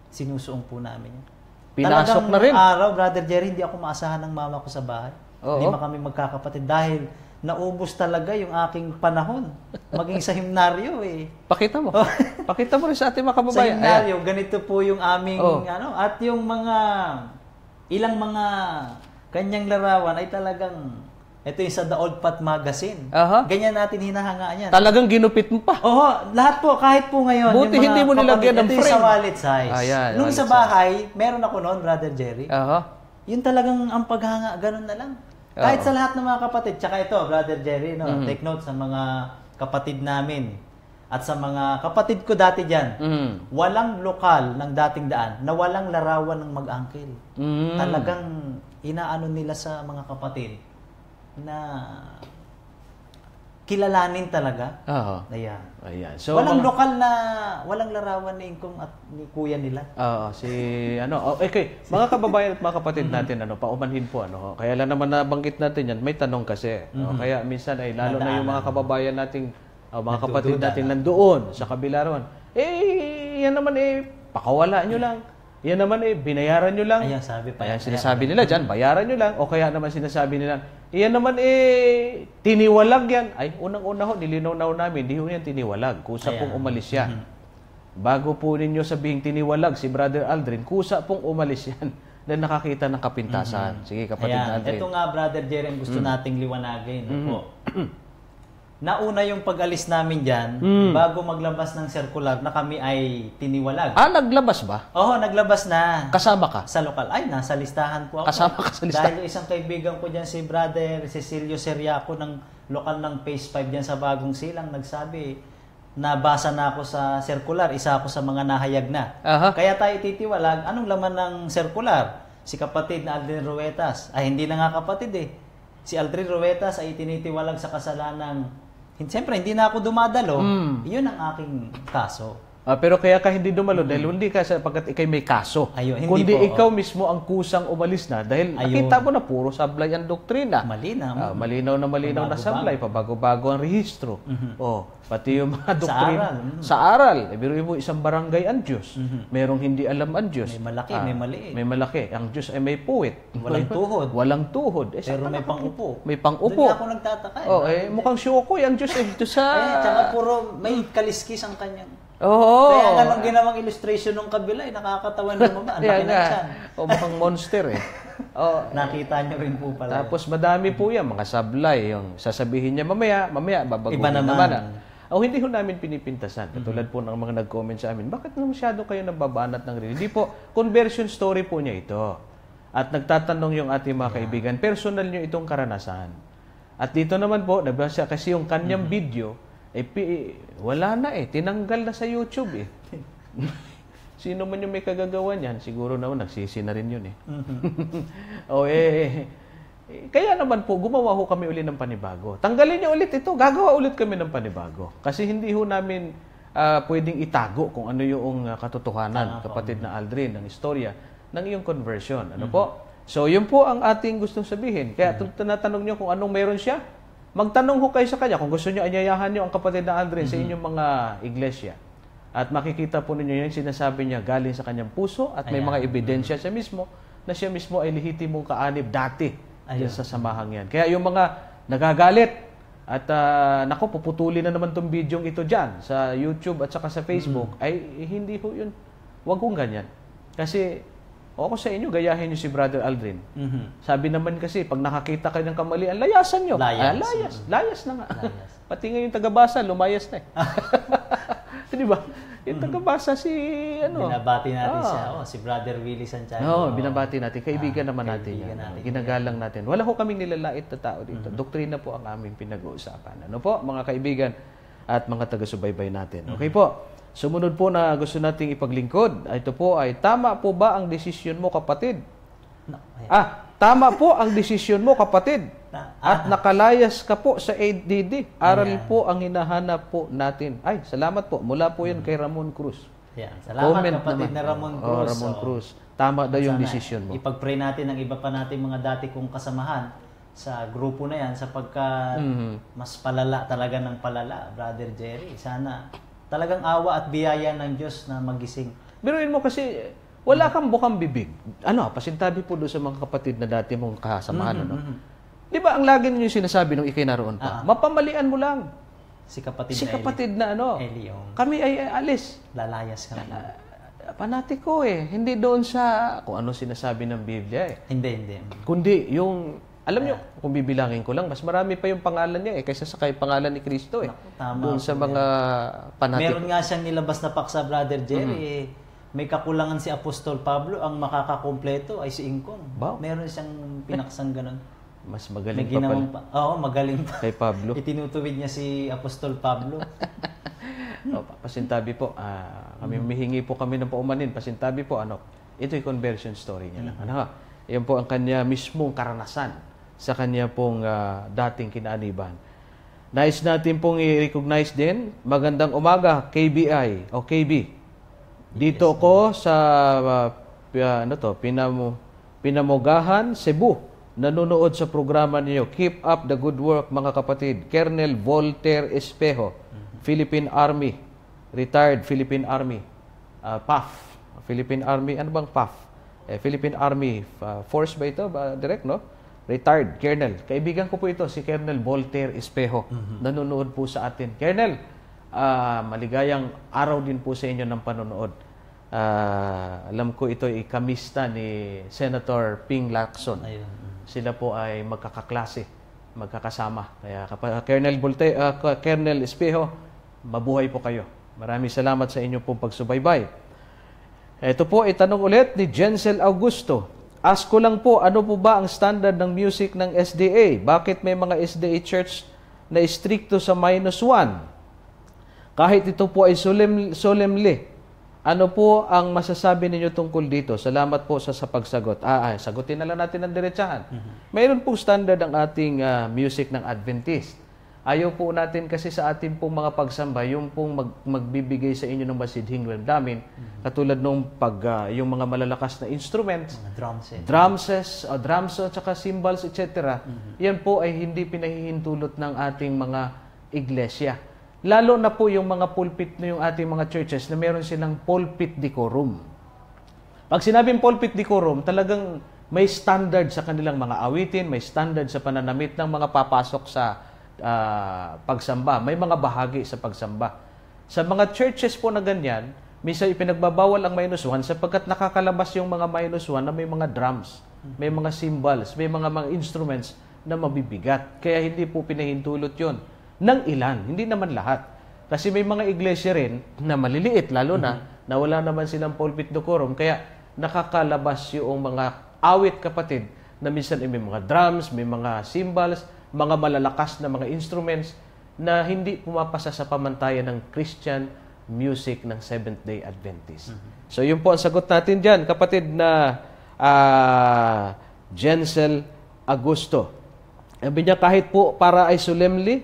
sinusuong po namin yan. Pinasok na rin. araw, Brother Jerry, hindi ako maasahan ng mama ko sa bahay. Oo. Hindi kami magkakapatid dahil naubos talaga yung aking panahon. Maging sa himnaryo eh. Pakita mo. Pakita mo rin sa ating mga Sa kababayan. Ayan. himnaryo, ganito po yung aming Oh. ano, at yung mga ilang mga kanyang larawan ay talagang ito yung sa The Old Pat Magazine. Aha. Ganyan natin hinahangaan yan. Talagang ginupit mo pa. Oo, lahat po, kahit po ngayon. Buti hindi mo nilagyan ng kapatid, Ito yung sa frame. wallet size. Ayan, Nung wallet sa bahay, meron ako noon, Brother Jerry. Aha. Yun talagang ang paghanga, ganun na lang. Kahit Oo. sa lahat ng mga kapatid, tsaka ito, Brother Jerry, no, Mm-hmm. take note sa mga kapatid namin at sa mga kapatid ko dati dyan. Mm. Walang lokal ng dating daan na walang larawan ng mag-angkel. Mm. Talagang inaano nila sa mga kapatid na kilalanin talaga. Oo. Ayan. Ayan. So, walang mga- lokal na, walang larawan ni Ingkong at ni kuya nila. Oo, si ano, oh, okay, mga kababayan at mga kapatid Mm-hmm. natin ano, paumanhin po ano. Kaya lang naman nabanggit natin 'yan, may tanong kasi. no? Kaya minsan ay lalo na yung mga kababayan nating oh, mga kapatid natin nandoon sa kabila ron. Eh, yan naman eh pakawala nyo lang. Yan naman eh binayaran nyo lang. Ayan, sabi pa. Ayan, sinasabi nila dyan, bayaran nyo lang. O kaya naman sinasabi nila, iyan naman eh, tiniwalag yan. Ay, unang-una ho, nilinaw na ho namin, di ho yan tiniwalag. Kusa Ayan. pong umalis yan. Bago po ninyo sabihing tiniwalag si Brother Aldrin, kusa pong umalis yan na nakakita ng kapintasan. Sige, kapatid Ayan, Aldrin. ito nga Brother Jerry Mm. gusto nating liwanagin. Opo. Nauna yung pag-alis namin dyan, Mm. bago maglabas ng circular na kami ay tiniwalag. Ah, naglabas ba? Oo, naglabas na Kasama ka? sa lokal. Ay, nasa listahan po ako. Kasama ka sa listahan? Dahil yung isang kaibigan ko dyan, si Brother Cecilio Seriaco ng lokal ng Phase 5 dyan sa Bagong Silang, nagsabi, nabasa na ako sa circular, isa ako sa mga nahayag na. Aha. Kaya tayo titiwalag, anong laman ng circular? Si kapatid na Aldrin Ruetas. Ay, hindi na nga kapatid eh. Si Aldrin Ruetas ay tinitiwalag sa kasalanang Siyempre, hindi na ako dumadalo. Mm. Yun ang aking kaso. Ah, pero kaya ka hindi dumalo dahil hindi ka sapagkat ikay may kaso. Ayun, hindi Kundi po, ikaw mismo ang kusang umalis na dahil Ayun. nakita mo na puro sablay ang doktrina. Malinaw. Ah, malinaw na malinaw na sablay, pabago-bago ang rehistro. Oh, pati yung mga doktrina aral, mhm. sa aral. Eh, biruin mo isang barangay ang Diyos. Merong hindi alam ang Diyos. May malaki, Ah, may maliit. May malaki. Ang Diyos ay may puwit. Walang tuhod. Walang tuhod. Eh, Pero may pang-upo. May Doon pang-upo. nga ako nagtataka. eh. Oh, eh, mukhang syokoy ang Diyos eh. Ito sa... Ay, tsaka puro may kaliskis ang kanyang. Oo. Kaya nga nung ginawang illustration ng kabila, eh, nakakatawan naman ba? Ang laki ng tiyan. O mukhang monster eh. Oh, Nakita nyo rin po pala. Tapos madami po yan, mga sablay, yung sasabihin niya mamaya, mamaya, babaguhin Iba naman. ah. O hindi ho namin pinipintasan. Katulad po ng mga nag-comment sa amin, bakit na masyado kayo nababanat ng rin? Hindi po, conversion story po niya ito. At nagtatanong yung ating mga kaibigan, personal niyo itong karanasan. At dito naman po, nabasa kasi yung kanyang video, eh, pi- wala na eh, tinanggal na sa YouTube eh. Sino man yung may kagagawa niyan, siguro naman nagsisi na rin yun eh. o eh, eh, kaya naman po, gumawa ho kami uli ng panibago. Tanggalin niyo ulit ito, gagawa ulit kami ng panibago. Kasi hindi ho namin ah, pwedeng itago kung ano yung ah, katotohanan, kapatid na Aldrin, ng istorya ng iyong conversion. Ano po? So, yun po ang ating gustong sabihin. Kaya mm tinatanong niyo kung anong meron siya, magtanong ho kayo sa kanya kung gusto niyo anyayahan niyo ang kapatid na Aldrin sa inyong mga iglesia. At makikita po ninyo yung sinasabi niya galing sa kanyang puso at may mga ebidensya siya mismo na siya mismo ay lehitimong kaanib dati dyan sa samahang yan. Kaya yung mga nagagalit at uh, nako puputulin na naman tong video ito dyan sa YouTube at saka sa Facebook ay hindi ho yun. Huwag kong ganyan. Kasi o ako sa inyo, gayahin niyo si Brother Aldrin. Mhm. Sabi naman kasi, pag nakakita kayo ng kamalian, layasan nyo. Layas. Ah, layas. Layas na nga. Pati nga yung tagabasa, lumayas na eh. Di ba? Yung tagabasa si, ano? Binabati natin Ah. siya. Oh, si Brother Willie Santiago. Oo, binabati natin. Kaibigan naman natin kaibigan yan. natin Ginagalang natin. Wala ko kaming nilalait na tao dito. Mm-hmm. Doktrina po ang aming pinag-uusapan. Ano po, mga kaibigan at mga taga-subaybay natin. Mm-hmm. Okay po. Sumunod po na gusto nating ipaglingkod. Ito po ay, tama po ba ang desisyon mo, kapatid? No, ayan. Ah, tama po ang desisyon mo, kapatid. At nakalayas ka po sa ADD. Aral po ang hinahanap po natin. Ay, salamat po. Mula po yan kay Ramon Cruz. Ayan. Salamat kapatid na Ramon Cruz. Oh, Ramon Oh. Cruz. Tama daw yung desisyon mo. Ipag-pray natin ang iba pa nating mga dati kong kasamahan sa grupo na yan sapagkat Mhm. mas palala talaga ng palala, Brother Jerry. Sana talagang awa at biyaya ng Diyos na magising. Biruin mo kasi, wala kang bukang bibig. Ano, pasintabi po doon sa mga kapatid na dati mong kasamahan. ano? Di ba ang lagi ninyo sinasabi nung ikay naroon pa? Mapamalian mo lang. Si kapatid Si na Eli. kapatid na ano, Eli, yung kami ay ay alis. lalayas kami. Ah, Panatiko eh. Hindi doon sa kung ano sinasabi ng Biblia eh. hindi, hindi. Kundi yung, alam nyo, kung bibilangin ko lang, mas marami pa yung pangalan niya eh, kaysa sa kay pangalan ni Kristo eh. tama doon sa mga panatiko. Meron nga siyang nilabas na paksa, Brother Jerry. eh, May kakulangan si Apostol Pablo. Ang makakakompleto ay si Ingkong. Wow. Meron siyang pinaksang ganun. Mas May magaling pa pala pa. Oo, magaling pa. kay Pablo. Itinutuwid niya si Apostol Pablo. O, pa- pasintabi po, ah, kami humihingi po kami ng paumanin. Pasintabi po, ano, ito yung conversion story niya lang. Ano, ha? yan po ang kanya mismong karanasan sa kanya pong ah, dating kinaaniban. Nais natin pong i-recognize din, magandang umaga, KBI o KB. Dito ko sa ah, pi- ano to, Pinamo, Pinamugahan, Cebu. Nanonood sa programa niyo. Keep up the good work mga kapatid. Colonel Voltaire Espejo, Philippine Army, retired Philippine Army, uh, PAF, Philippine Army, ano bang PAF? Eh, Philippine Army uh, Force ba ito? Ba, direct, no? Retired, Colonel. Kaibigan ko po ito, si Colonel Voltaire Espejo. Nanonood po sa atin. Colonel, ah, maligayang araw din po sa inyo ng panonood. Ah, alam ko ito ay kamista ni Senator Ping Lacson. Ayun. Sila po ay magkakaklase, magkakasama. Kaya kapag Colonel Volte, ah, Colonel Espejo, mabuhay po kayo. Maraming salamat sa inyong pong pagsubaybay. Ito po ay tanong ulit ni Jensel Augusto. Ask ko lang po, ano po ba ang standard ng music ng SDA? Bakit may mga SDA church na stricto sa minus one? Kahit ito po ay solemn, solemnly, ano po ang masasabi ninyo tungkol dito? Salamat po sa, sa pagsagot. Ah, ah, sagutin na lang natin ang diretsahan. Mayroon po standard ang ating ah, music ng Adventist. Ayaw po natin kasi sa ating pong mga pagsamba, yung pong mag, magbibigay sa inyo ng masidhing damdamin, katulad nung pag, ah, yung mga malalakas na instruments, Mga drums eh. drumses, o drums at saka cymbals, etc. Yan po ay hindi pinahihintulot ng ating mga iglesia. Lalo na po yung mga pulpit na yung ating mga churches na meron silang pulpit decorum. Pag sinabing pulpit decorum, talagang may standard sa kanilang mga awitin, may standard sa pananamit ng mga papasok sa ah, pagsamba. May mga bahagi sa pagsamba. Sa mga churches po na ganyan, minsan ipinagbabawal ang minus one sapagkat nakakalabas yung mga minus one na may mga drums, may mga cymbals, may mga mga instruments na mabibigat. Kaya hindi po pinahintulot yon ng ilan, hindi naman lahat. Kasi may mga iglesia rin na maliliit, lalo na, na wala naman silang pulpit decorum, kaya nakakalabas yung mga awit kapatid na minsan ay may mga drums, may mga cymbals, mga malalakas na mga instruments na hindi pumapasa sa pamantayan ng Christian music ng Seventh-day Adventist. So yun po ang sagot natin dyan, kapatid na uh, Jensel Augusto. Sabi niya, kahit po para ay solemnly,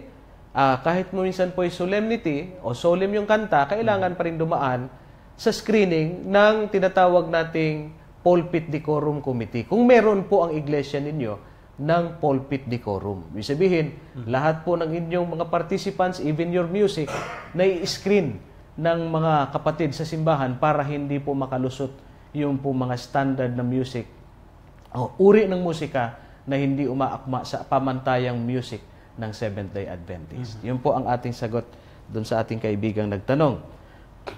uh, kahit mo minsan po ay solemnity o solemn yung kanta, kailangan pa rin dumaan sa screening ng tinatawag nating pulpit decorum committee. Kung meron po ang iglesia ninyo, ng pulpit decorum. Ibig sabihin, mm-hmm. lahat po ng inyong mga participants, even your music, na i-screen ng mga kapatid sa simbahan para hindi po makalusot yung po mga standard na music o uri ng musika na hindi umaakma sa pamantayang music ng Seventh-day Adventist. Mm-hmm. Yun po ang ating sagot doon sa ating kaibigang nagtanong.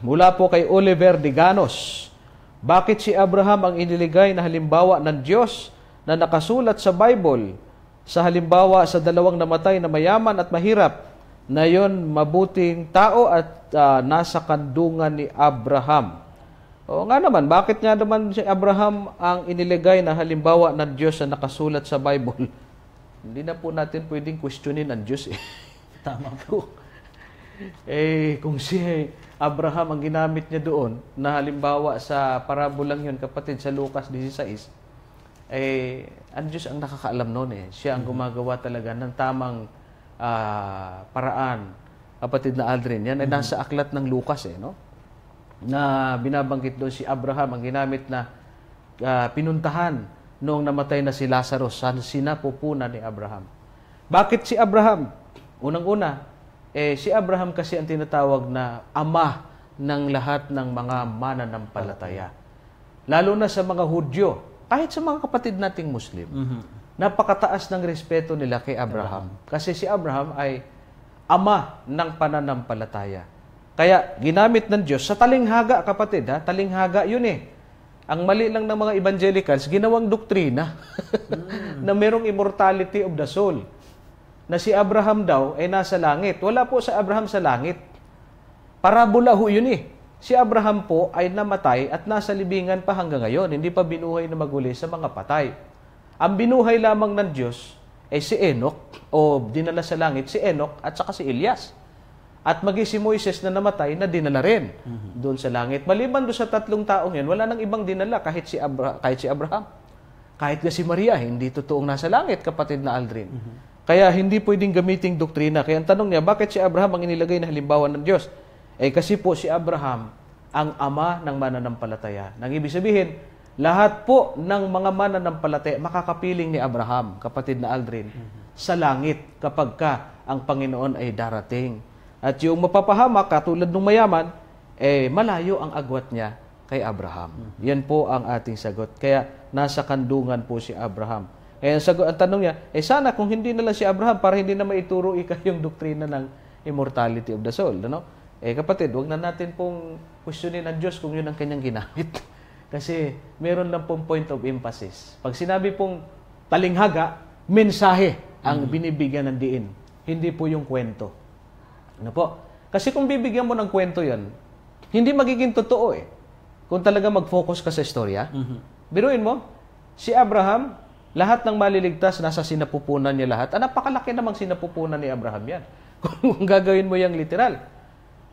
Mula po kay Oliver Diganos, bakit si Abraham ang iniligay na halimbawa ng Diyos na nakasulat sa Bible sa halimbawa sa dalawang namatay na mayaman at mahirap na yon mabuting tao at uh, nasa kandungan ni Abraham. O nga naman, bakit nga naman si Abraham ang iniligay na halimbawa ng Diyos na nakasulat sa Bible? Hindi na po natin pwedeng questionin ang Diyos eh. Tama po. eh, kung si Abraham ang ginamit niya doon na halimbawa sa parabolang yun, kapatid, sa Lucas 16, eh, ang Diyos ang nakakaalam noon eh. Siya ang gumagawa talaga ng tamang uh, paraan. Kapatid na Aldrin, yan ay mm-hmm. nasa aklat ng Lucas eh, no? Na binabanggit doon si Abraham, ang ginamit na uh, pinuntahan noong namatay na si Lazarus sa sinapupunan ni Abraham. Bakit si Abraham? Unang-una, eh, si Abraham kasi ang tinatawag na ama ng lahat ng mga mananampalataya. Lalo na sa mga Hudyo kahit sa mga kapatid nating Muslim, mm-hmm. napakataas ng respeto nila kay Abraham. Abraham. Kasi si Abraham ay ama ng pananampalataya. Kaya ginamit ng Diyos sa talinghaga, kapatid, ha? talinghaga yun eh. Ang mali lang ng mga evangelicals, ginawang doktrina mm. na merong immortality of the soul. Na si Abraham daw ay nasa langit. Wala po sa Abraham sa langit. Parabola ho yun eh. Si Abraham po ay namatay at nasa libingan pa hanggang ngayon. Hindi pa binuhay na maguli sa mga patay. Ang binuhay lamang ng Diyos ay si Enoch o dinala sa langit si Enoch at saka si Elias. At magi si Moises na namatay na dinala rin mm-hmm. doon sa langit. Maliban doon sa tatlong taong yan, wala nang ibang dinala kahit si, Abra- kahit si Abraham. Kahit na si Maria, hindi totoong nasa langit, kapatid na Aldrin. Mm-hmm. Kaya hindi pwedeng gamiting doktrina. Kaya ang tanong niya, bakit si Abraham ang inilagay na halimbawa ng Diyos? Eh kasi po si Abraham ang ama ng mananampalataya. Nang ibig sabihin, lahat po ng mga mananampalataya makakapiling ni Abraham, kapatid na Aldrin, mm-hmm. sa langit kapag ka ang Panginoon ay darating. At yung mapapahamak, katulad ng mayaman, eh malayo ang agwat niya kay Abraham. Mm-hmm. Yan po ang ating sagot. Kaya nasa kandungan po si Abraham. Kaya ang, sagot, ang tanong niya, eh sana kung hindi na lang si Abraham para hindi na maituro ika yung doktrina ng immortality of the soul. Ano? Eh kapatid, wag na natin pong questionin ang Diyos kung yun ang kanyang ginamit. Kasi meron lang pong point of emphasis. Pag sinabi pong talinghaga, mensahe ang mm-hmm. binibigyan ng diin. Hindi po yung kwento. Ano po? Kasi kung bibigyan mo ng kwento yan, hindi magiging totoo eh. Kung talaga mag-focus ka sa istorya. Mm-hmm. Biruin mo, si Abraham, lahat ng maliligtas nasa sinapupunan niya lahat. Ah, napakalaki namang sinapupunan ni Abraham yan. Kung gagawin mo yung literal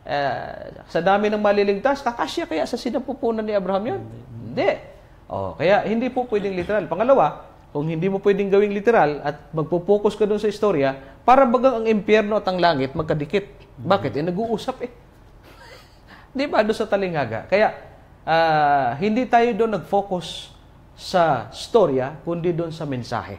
uh, sa dami ng maliligtas, kakasya kaya sa sinapupunan ni Abraham yun? Hindi. Oh, kaya hindi po pwedeng literal. Pangalawa, kung hindi mo pwedeng gawing literal at magpo-focus ka doon sa istorya, para bagang ang impyerno at ang langit magkadikit. Bakit? Eh, nag-uusap eh. Di ba? Doon sa talinghaga. Kaya, uh, hindi tayo doon nag-focus sa storya, kundi doon sa mensahe.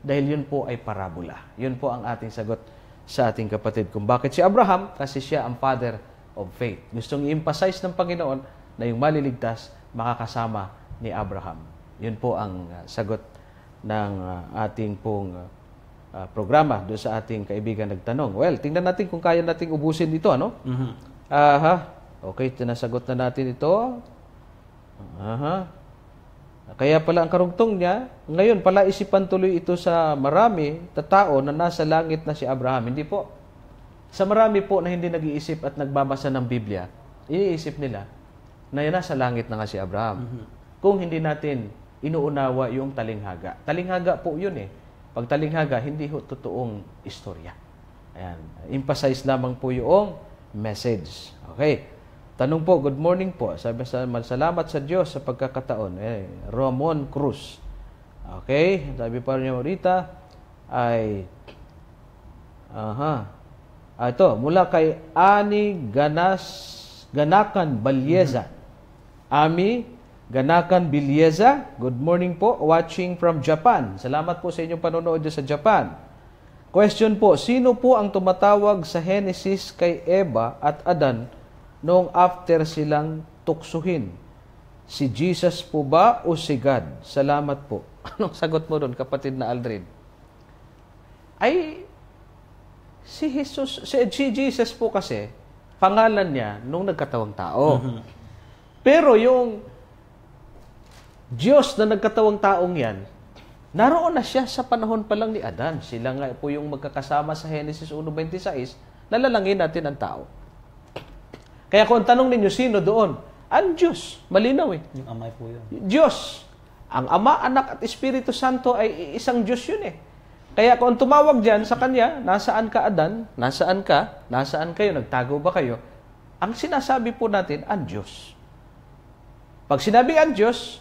Dahil yun po ay parabola. Yun po ang ating sagot sa ating kapatid. Kung bakit si Abraham? Kasi siya ang father of faith. Gustong i-emphasize ng Panginoon na yung maliligtas makakasama ni Abraham. Yun po ang uh, sagot ng uh, ating pong uh, programa doon sa ating kaibigan nagtanong. Well, tingnan natin kung kaya nating ubusin dito, ano? Mm-hmm. Aha. Okay, tinasagot na natin ito. Aha. Kaya pala ang karugtong niya, ngayon pala isipan tuloy ito sa marami na tao na nasa langit na si Abraham. Hindi po. Sa marami po na hindi nag-iisip at nagbabasa ng Biblia, iniisip nila na yan nasa langit na nga si Abraham. Kung hindi natin inuunawa yung talinghaga. Talinghaga po yun eh. Pag talinghaga, hindi ho totoong istorya. Ayan. Emphasize lamang po yung message. Okay. Tanong po, good morning po. Sabi sa salamat sa Diyos sa pagkakataon. Eh, Ramon Cruz. Okay. Sabi pa niya rita ay Aha. Ah, ito, mula kay Ani Ganas Ganakan Balyeza. Ami Ganakan Bilyeza, good morning po, watching from Japan. Salamat po sa inyong panonood sa Japan. Question po, sino po ang tumatawag sa Genesis kay Eva at Adan noong after silang tuksuhin? Si Jesus po ba o si God? Salamat po. Anong sagot mo doon, kapatid na Aldrin? Ay, si Jesus, si, si Jesus po kasi, pangalan niya nung nagkatawang tao. Pero yung Diyos na nagkatawang taong yan, naroon na siya sa panahon pa lang ni Adan. Sila nga po yung magkakasama sa Genesis 1.26, nalalangin natin ang tao. Kaya kung tanong ninyo, sino doon? Ang Diyos. Malinaw eh. Yung amay po yun. Diyos. Ang Ama, Anak at Espiritu Santo ay isang Diyos yun eh. Kaya kung tumawag dyan sa Kanya, nasaan ka Adan? Nasaan ka? Nasaan kayo? Nagtago ba kayo? Ang sinasabi po natin, ang Diyos. Pag sinabi ang Diyos,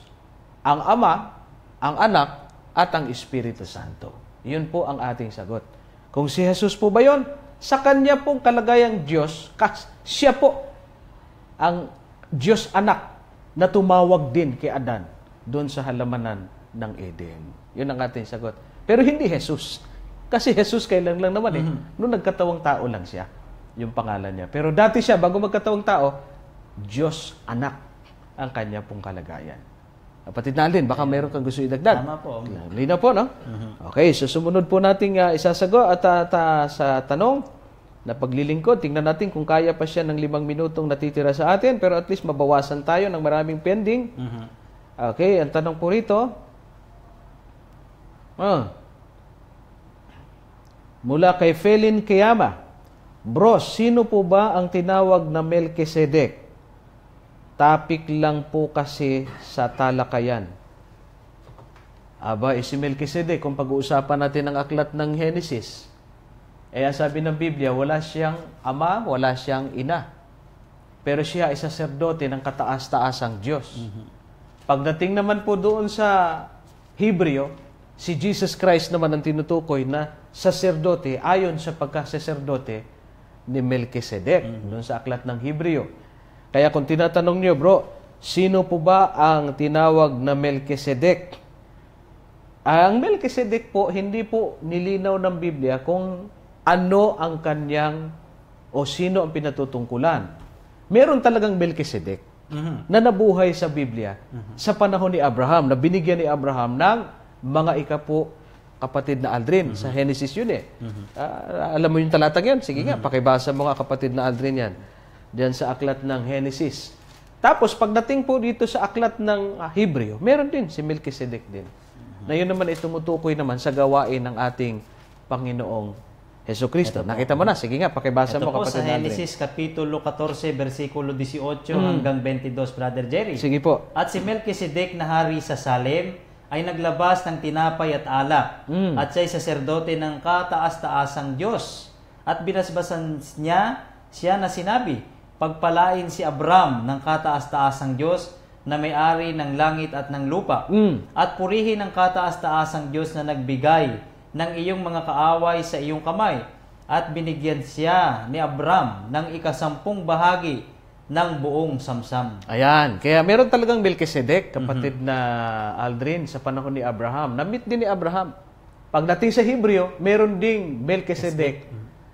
ang Ama, ang Anak, at ang Espiritu Santo. Yun po ang ating sagot. Kung si Jesus po ba yun, sa Kanya pong kalagayang Diyos, siya po ang Diyos anak na tumawag din kay Adan doon sa halamanan ng Eden. Yun ang ating sagot. Pero hindi Jesus. Kasi Jesus kailan lang naman eh. Noong nagkatawang tao lang siya. Yung pangalan niya. Pero dati siya, bago magkatawang tao, Diyos anak ang kanya pong kalagayan. Kapatid na Alin, baka meron kang gusto idagdag. Tama po. Lina po, no? Okay, so sumunod po nating uh, isasagot at uh, ta- sa tanong na paglilingkod. Tingnan natin kung kaya pa siya ng limang minutong natitira sa atin, pero at least mabawasan tayo ng maraming pending. Mhm. Okay, ang tanong po rito. Ah. Mula kay Felin Kiyama. Bro, sino po ba ang tinawag na Melchizedek? Topic lang po kasi sa talakayan. Aba, eh, si Melchizedek, kung pag-uusapan natin ang aklat ng Genesis, ang sabi ng Biblia, wala siyang ama, wala siyang ina. Pero siya ay saserdote ng kataas-taasang Diyos. Pagdating naman po doon sa Hebreo, si Jesus Christ naman ang tinutukoy na saserdote ayon sa pagkasaserdote ni Melchizedek doon sa aklat ng Hebreo. Kaya kung tinatanong niyo, bro, sino po ba ang tinawag na Melchizedek? Ang Melchizedek po, hindi po nilinaw ng Biblia kung ano ang kanyang o sino ang pinatutungkulan. Meron talagang Melchizedek Mhm. na nabuhay sa Biblia sa panahon ni Abraham, na binigyan ni Abraham ng mga ikapo kapatid na Aldrin. Sa Genesis yun eh. Ah, alam mo yung talatang yan? Sige nga, pakibasa mo nga kapatid na Aldrin yan. Diyan sa aklat ng Genesis. Tapos, pagdating po dito sa aklat ng Hebreo, meron din si Melchizedek din. Na yun naman ay tumutukoy naman sa gawain ng ating Panginoong Heso Kristo. Nakita mo na. Sige nga, pakibasa Ito mo po sa kapatid Aldrin. Genesis Kapitulo 14, versikulo 18 hanggang 22, Brother Jerry. Sige po. At si Melchizedek na hari sa Salem ay naglabas ng tinapay at alak Mm. at siya'y saserdote ng kataas-taasang Diyos. At binasbasan niya siya na sinabi, pagpalain si Abram ng kataas-taasang Diyos na may-ari ng langit at ng lupa. Mm. At purihin ang kataas-taasang Diyos na nagbigay ng iyong mga kaaway sa iyong kamay. At binigyan siya ni Abram ng ikasampung bahagi ng buong samsam. Ayan. Kaya meron talagang Melchizedek, kapatid na Aldrin, sa panahon ni Abraham. Na-meet din ni Abraham. Pagdating sa Hebreo, meron ding Melchizedek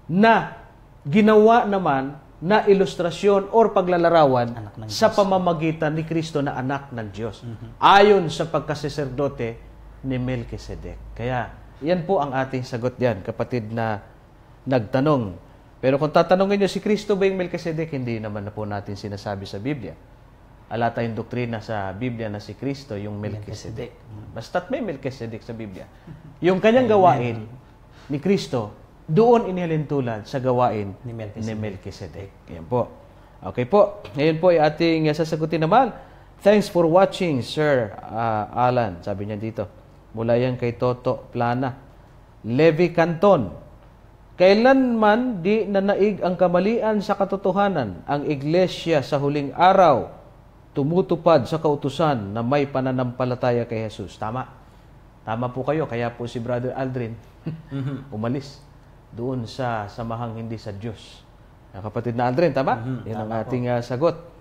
na ginawa naman na ilustrasyon or paglalarawan sa pamamagitan ni Kristo na anak ng Diyos. Ayon sa pagkasaserdote ni Melchizedek. Kaya, yan po ang ating sagot diyan, kapatid na nagtanong. Pero kung tatanungin nyo, si Kristo ba yung Melchizedek? Hindi naman na po natin sinasabi sa Biblia. Ala tayong doktrina sa Biblia na si Kristo yung Melchizedek. Basta't may Melchizedek sa Biblia. Yung kanyang gawain ni Kristo, doon inihalin tulad sa gawain Ni Melchizedek. ni Melchizedek. Yan po. Okay po. Ngayon po ay ating sasagutin naman. Thanks for watching, Sir uh, Alan. Sabi niya dito. Mula yan kay Toto Plana. Levi Canton. Kailanman di nanaig ang kamalian sa katotohanan ang iglesia sa huling araw tumutupad sa kautusan na may pananampalataya kay Jesus. Tama. Tama po kayo. Kaya po si Brother Aldrin umalis doon sa samahang hindi sa Diyos. Kapatid na Aldrin, tama? Yan ang ating ah, sagot.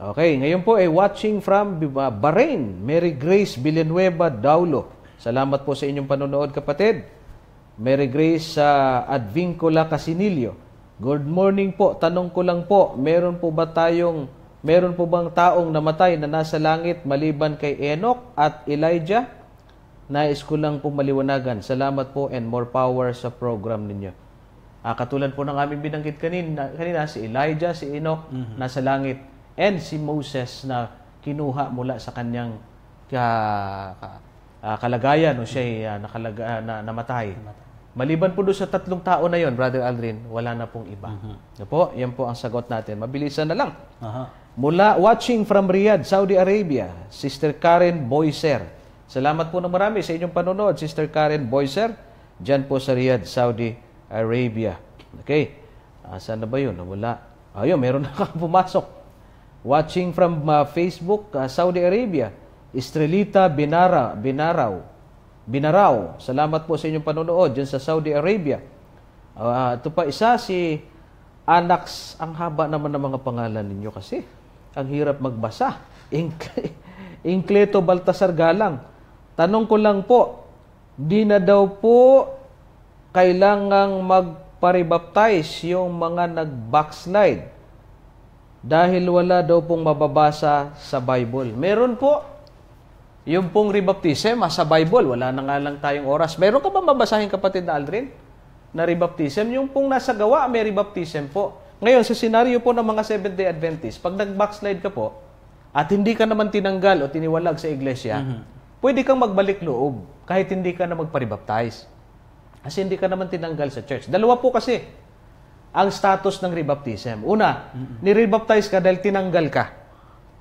Okay, ngayon po ay watching from uh, Bahrain, Mary Grace Villanueva Daulo. Salamat po sa inyong panonood, kapatid. Mary Grace sa Advincula Casinilio. Good morning po. Tanong ko lang po, meron po ba tayong meron po bang taong namatay na nasa langit maliban kay Enoch at Elijah? Nais ko lang po maliwanagan. Salamat po and more power sa program ninyo. Ah, katulad po ng aming binanggit kanina, kanina si Elijah, si Enoch, nasa langit. And si Moses na kinuha mula sa kanyang ka, ka- ah, kalagayan o siya nakalaga, na, namatay. Maliban po doon sa tatlong tao na yon, Brother Aldrin, wala na pong iba. Yan po, yan po ang sagot natin. Mabilisan na lang. Aha. Mula watching from Riyadh, Saudi Arabia, Sister Karen Boyser. Salamat po ng marami sa inyong panonood, Sister Karen Boyser. Diyan po sa Riyadh, Saudi Arabia. Okay. Asan na ba yun? Wala. Ayun, meron na kang pumasok. Watching from uh, Facebook, uh, Saudi Arabia, Estrelita Binara, Binaraw. Binaraw. Salamat po sa inyong panonood dyan sa Saudi Arabia. Ah, ito pa isa si Anax. Ang haba naman ng mga pangalan ninyo kasi. Ang hirap magbasa. Ink- Inkleto Baltasar Galang. Tanong ko lang po, di na daw po kailangang magparibaptize yung mga nag-backslide dahil wala daw pong mababasa sa Bible. Meron po. Yung pong rebaptism, sa Bible, wala na nga lang tayong oras. Meron ka ba mabasahin kapatid na Aldrin? Na rebaptism? Yung pong nasa gawa, may rebaptism po. Ngayon, sa senaryo po ng mga Seventh-day Adventist, pag nag-backslide ka po, at hindi ka naman tinanggal o tiniwalag sa iglesia, pwede kang magbalik loob kahit hindi ka na magparibaptize. Kasi hindi ka naman tinanggal sa church. Dalawa po kasi ang status ng rebaptism. Una, ni-rebaptize ka dahil tinanggal ka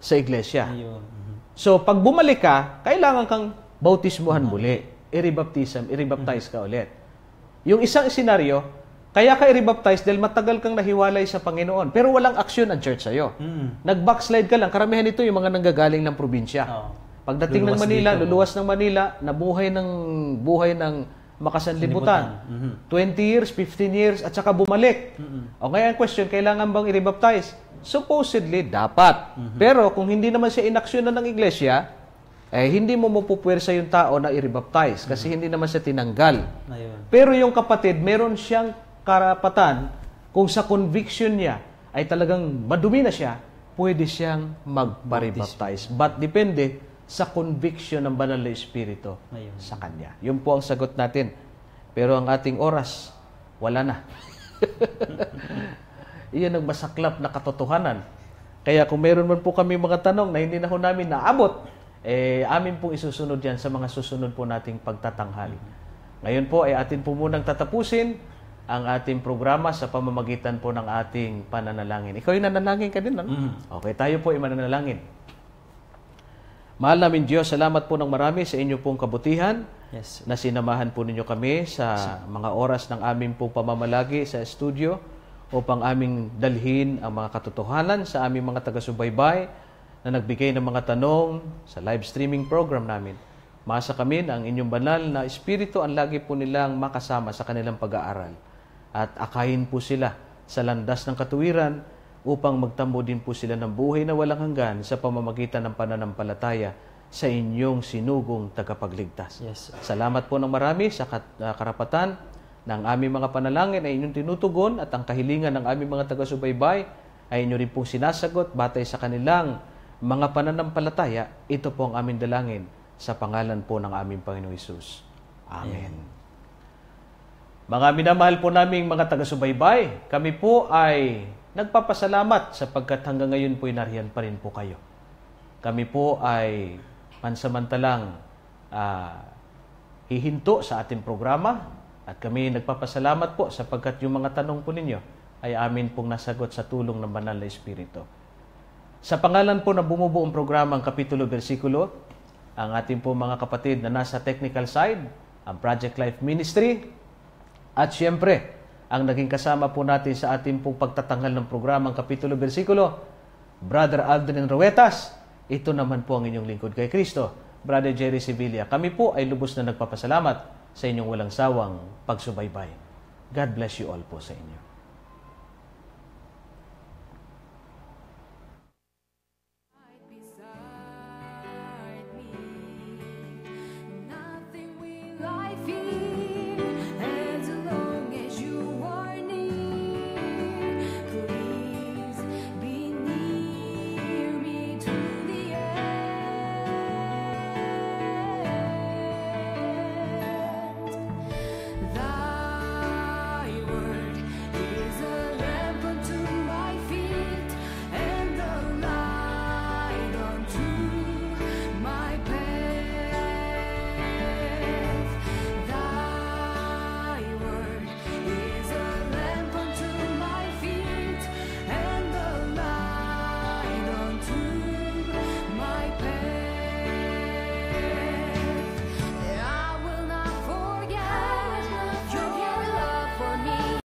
sa iglesia. Ayun. So, pag bumalik ka, kailangan kang bautismuhan muli. I-rebaptism, i-rebaptize ka ulit. Yung isang senaryo, kaya ka i-rebaptize dahil matagal kang nahiwalay sa Panginoon. Pero walang aksyon ang church sa'yo. Mm. Nag-backslide ka lang. Karamihan ito yung mga nanggagaling ng probinsya. Oo. Pagdating ng Luluwas Manila, dito. luluwas ng Manila, nabuhay ng buhay ng makasanlibutan. Mhm. 20 years, 15 years, at saka bumalik. O ngayon question, kailangan bang i-rebaptize? Supposedly, dapat. Pero kung hindi naman siya inaksyonan ng iglesia, eh hindi mo mapupwersa yung tao na i-rebaptize kasi hindi naman siya tinanggal. Ayun. Pero yung kapatid, meron siyang karapatan kung sa conviction niya ay talagang madumi na siya, pwede siyang magpa-rebaptize. But depende sa conviction ng banal na espiritu Ayun. sa kanya. Yun po ang sagot natin. Pero ang ating oras, wala na. Iyan ang masaklap na katotohanan. Kaya kung meron man po kami mga tanong na hindi na ho namin naabot, eh, amin pong isusunod yan sa mga susunod po nating pagtatanghal. Ngayon po ay atin po munang tatapusin ang ating programa sa pamamagitan po ng ating pananalangin. Ikaw yung nanalangin ka din, ano? Okay, tayo po ay mananalangin. Mahal namin Diyos, salamat po ng marami sa inyo pong kabutihan Yes. na sinamahan po ninyo kami sa mga oras ng aming pong pamamalagi sa studio upang aming dalhin ang mga katotohanan sa aming mga taga-subaybay na nagbigay ng mga tanong sa live streaming program namin. Masa kami na ang inyong banal na espiritu ang lagi po nilang makasama sa kanilang pag-aaral at akayin po sila sa landas ng katuwiran upang magtambo din po sila ng buhay na walang hanggan sa pamamagitan ng pananampalataya sa inyong sinugong tagapagligtas. Yes. Salamat po ng marami sa kat- ah, karapatan ng aming mga panalangin ay inyong tinutugon at ang kahilingan ng aming mga taga-subaybay ay inyo rin pong sinasagot batay sa kanilang mga pananampalataya. Ito po ang aming dalangin sa pangalan po ng aming Panginoong Isus. Amen. Mga minamahal po naming mga taga-subaybay, kami po ay nagpapasalamat sapagkat hanggang ngayon po nariyan pa rin po kayo. Kami po ay pansamantalang ah, hihinto sa ating programa at kami nagpapasalamat po sapagkat yung mga tanong po ninyo ay amin pong nasagot sa tulong ng Banal na Espiritu. Sa pangalan po na bumubuong programa ang Kapitulo Versikulo, ang ating po mga kapatid na nasa technical side, ang Project Life Ministry, at siyempre, ang naging kasama po natin sa ating pong pagtatanghal ng programang Kapitulo Versikulo, Brother Aldrin Ruetas, ito naman po ang inyong lingkod kay Kristo, Brother Jerry Sevilla. Kami po ay lubos na nagpapasalamat sa inyong walang sawang pagsubaybay. God bless you all po sa inyo.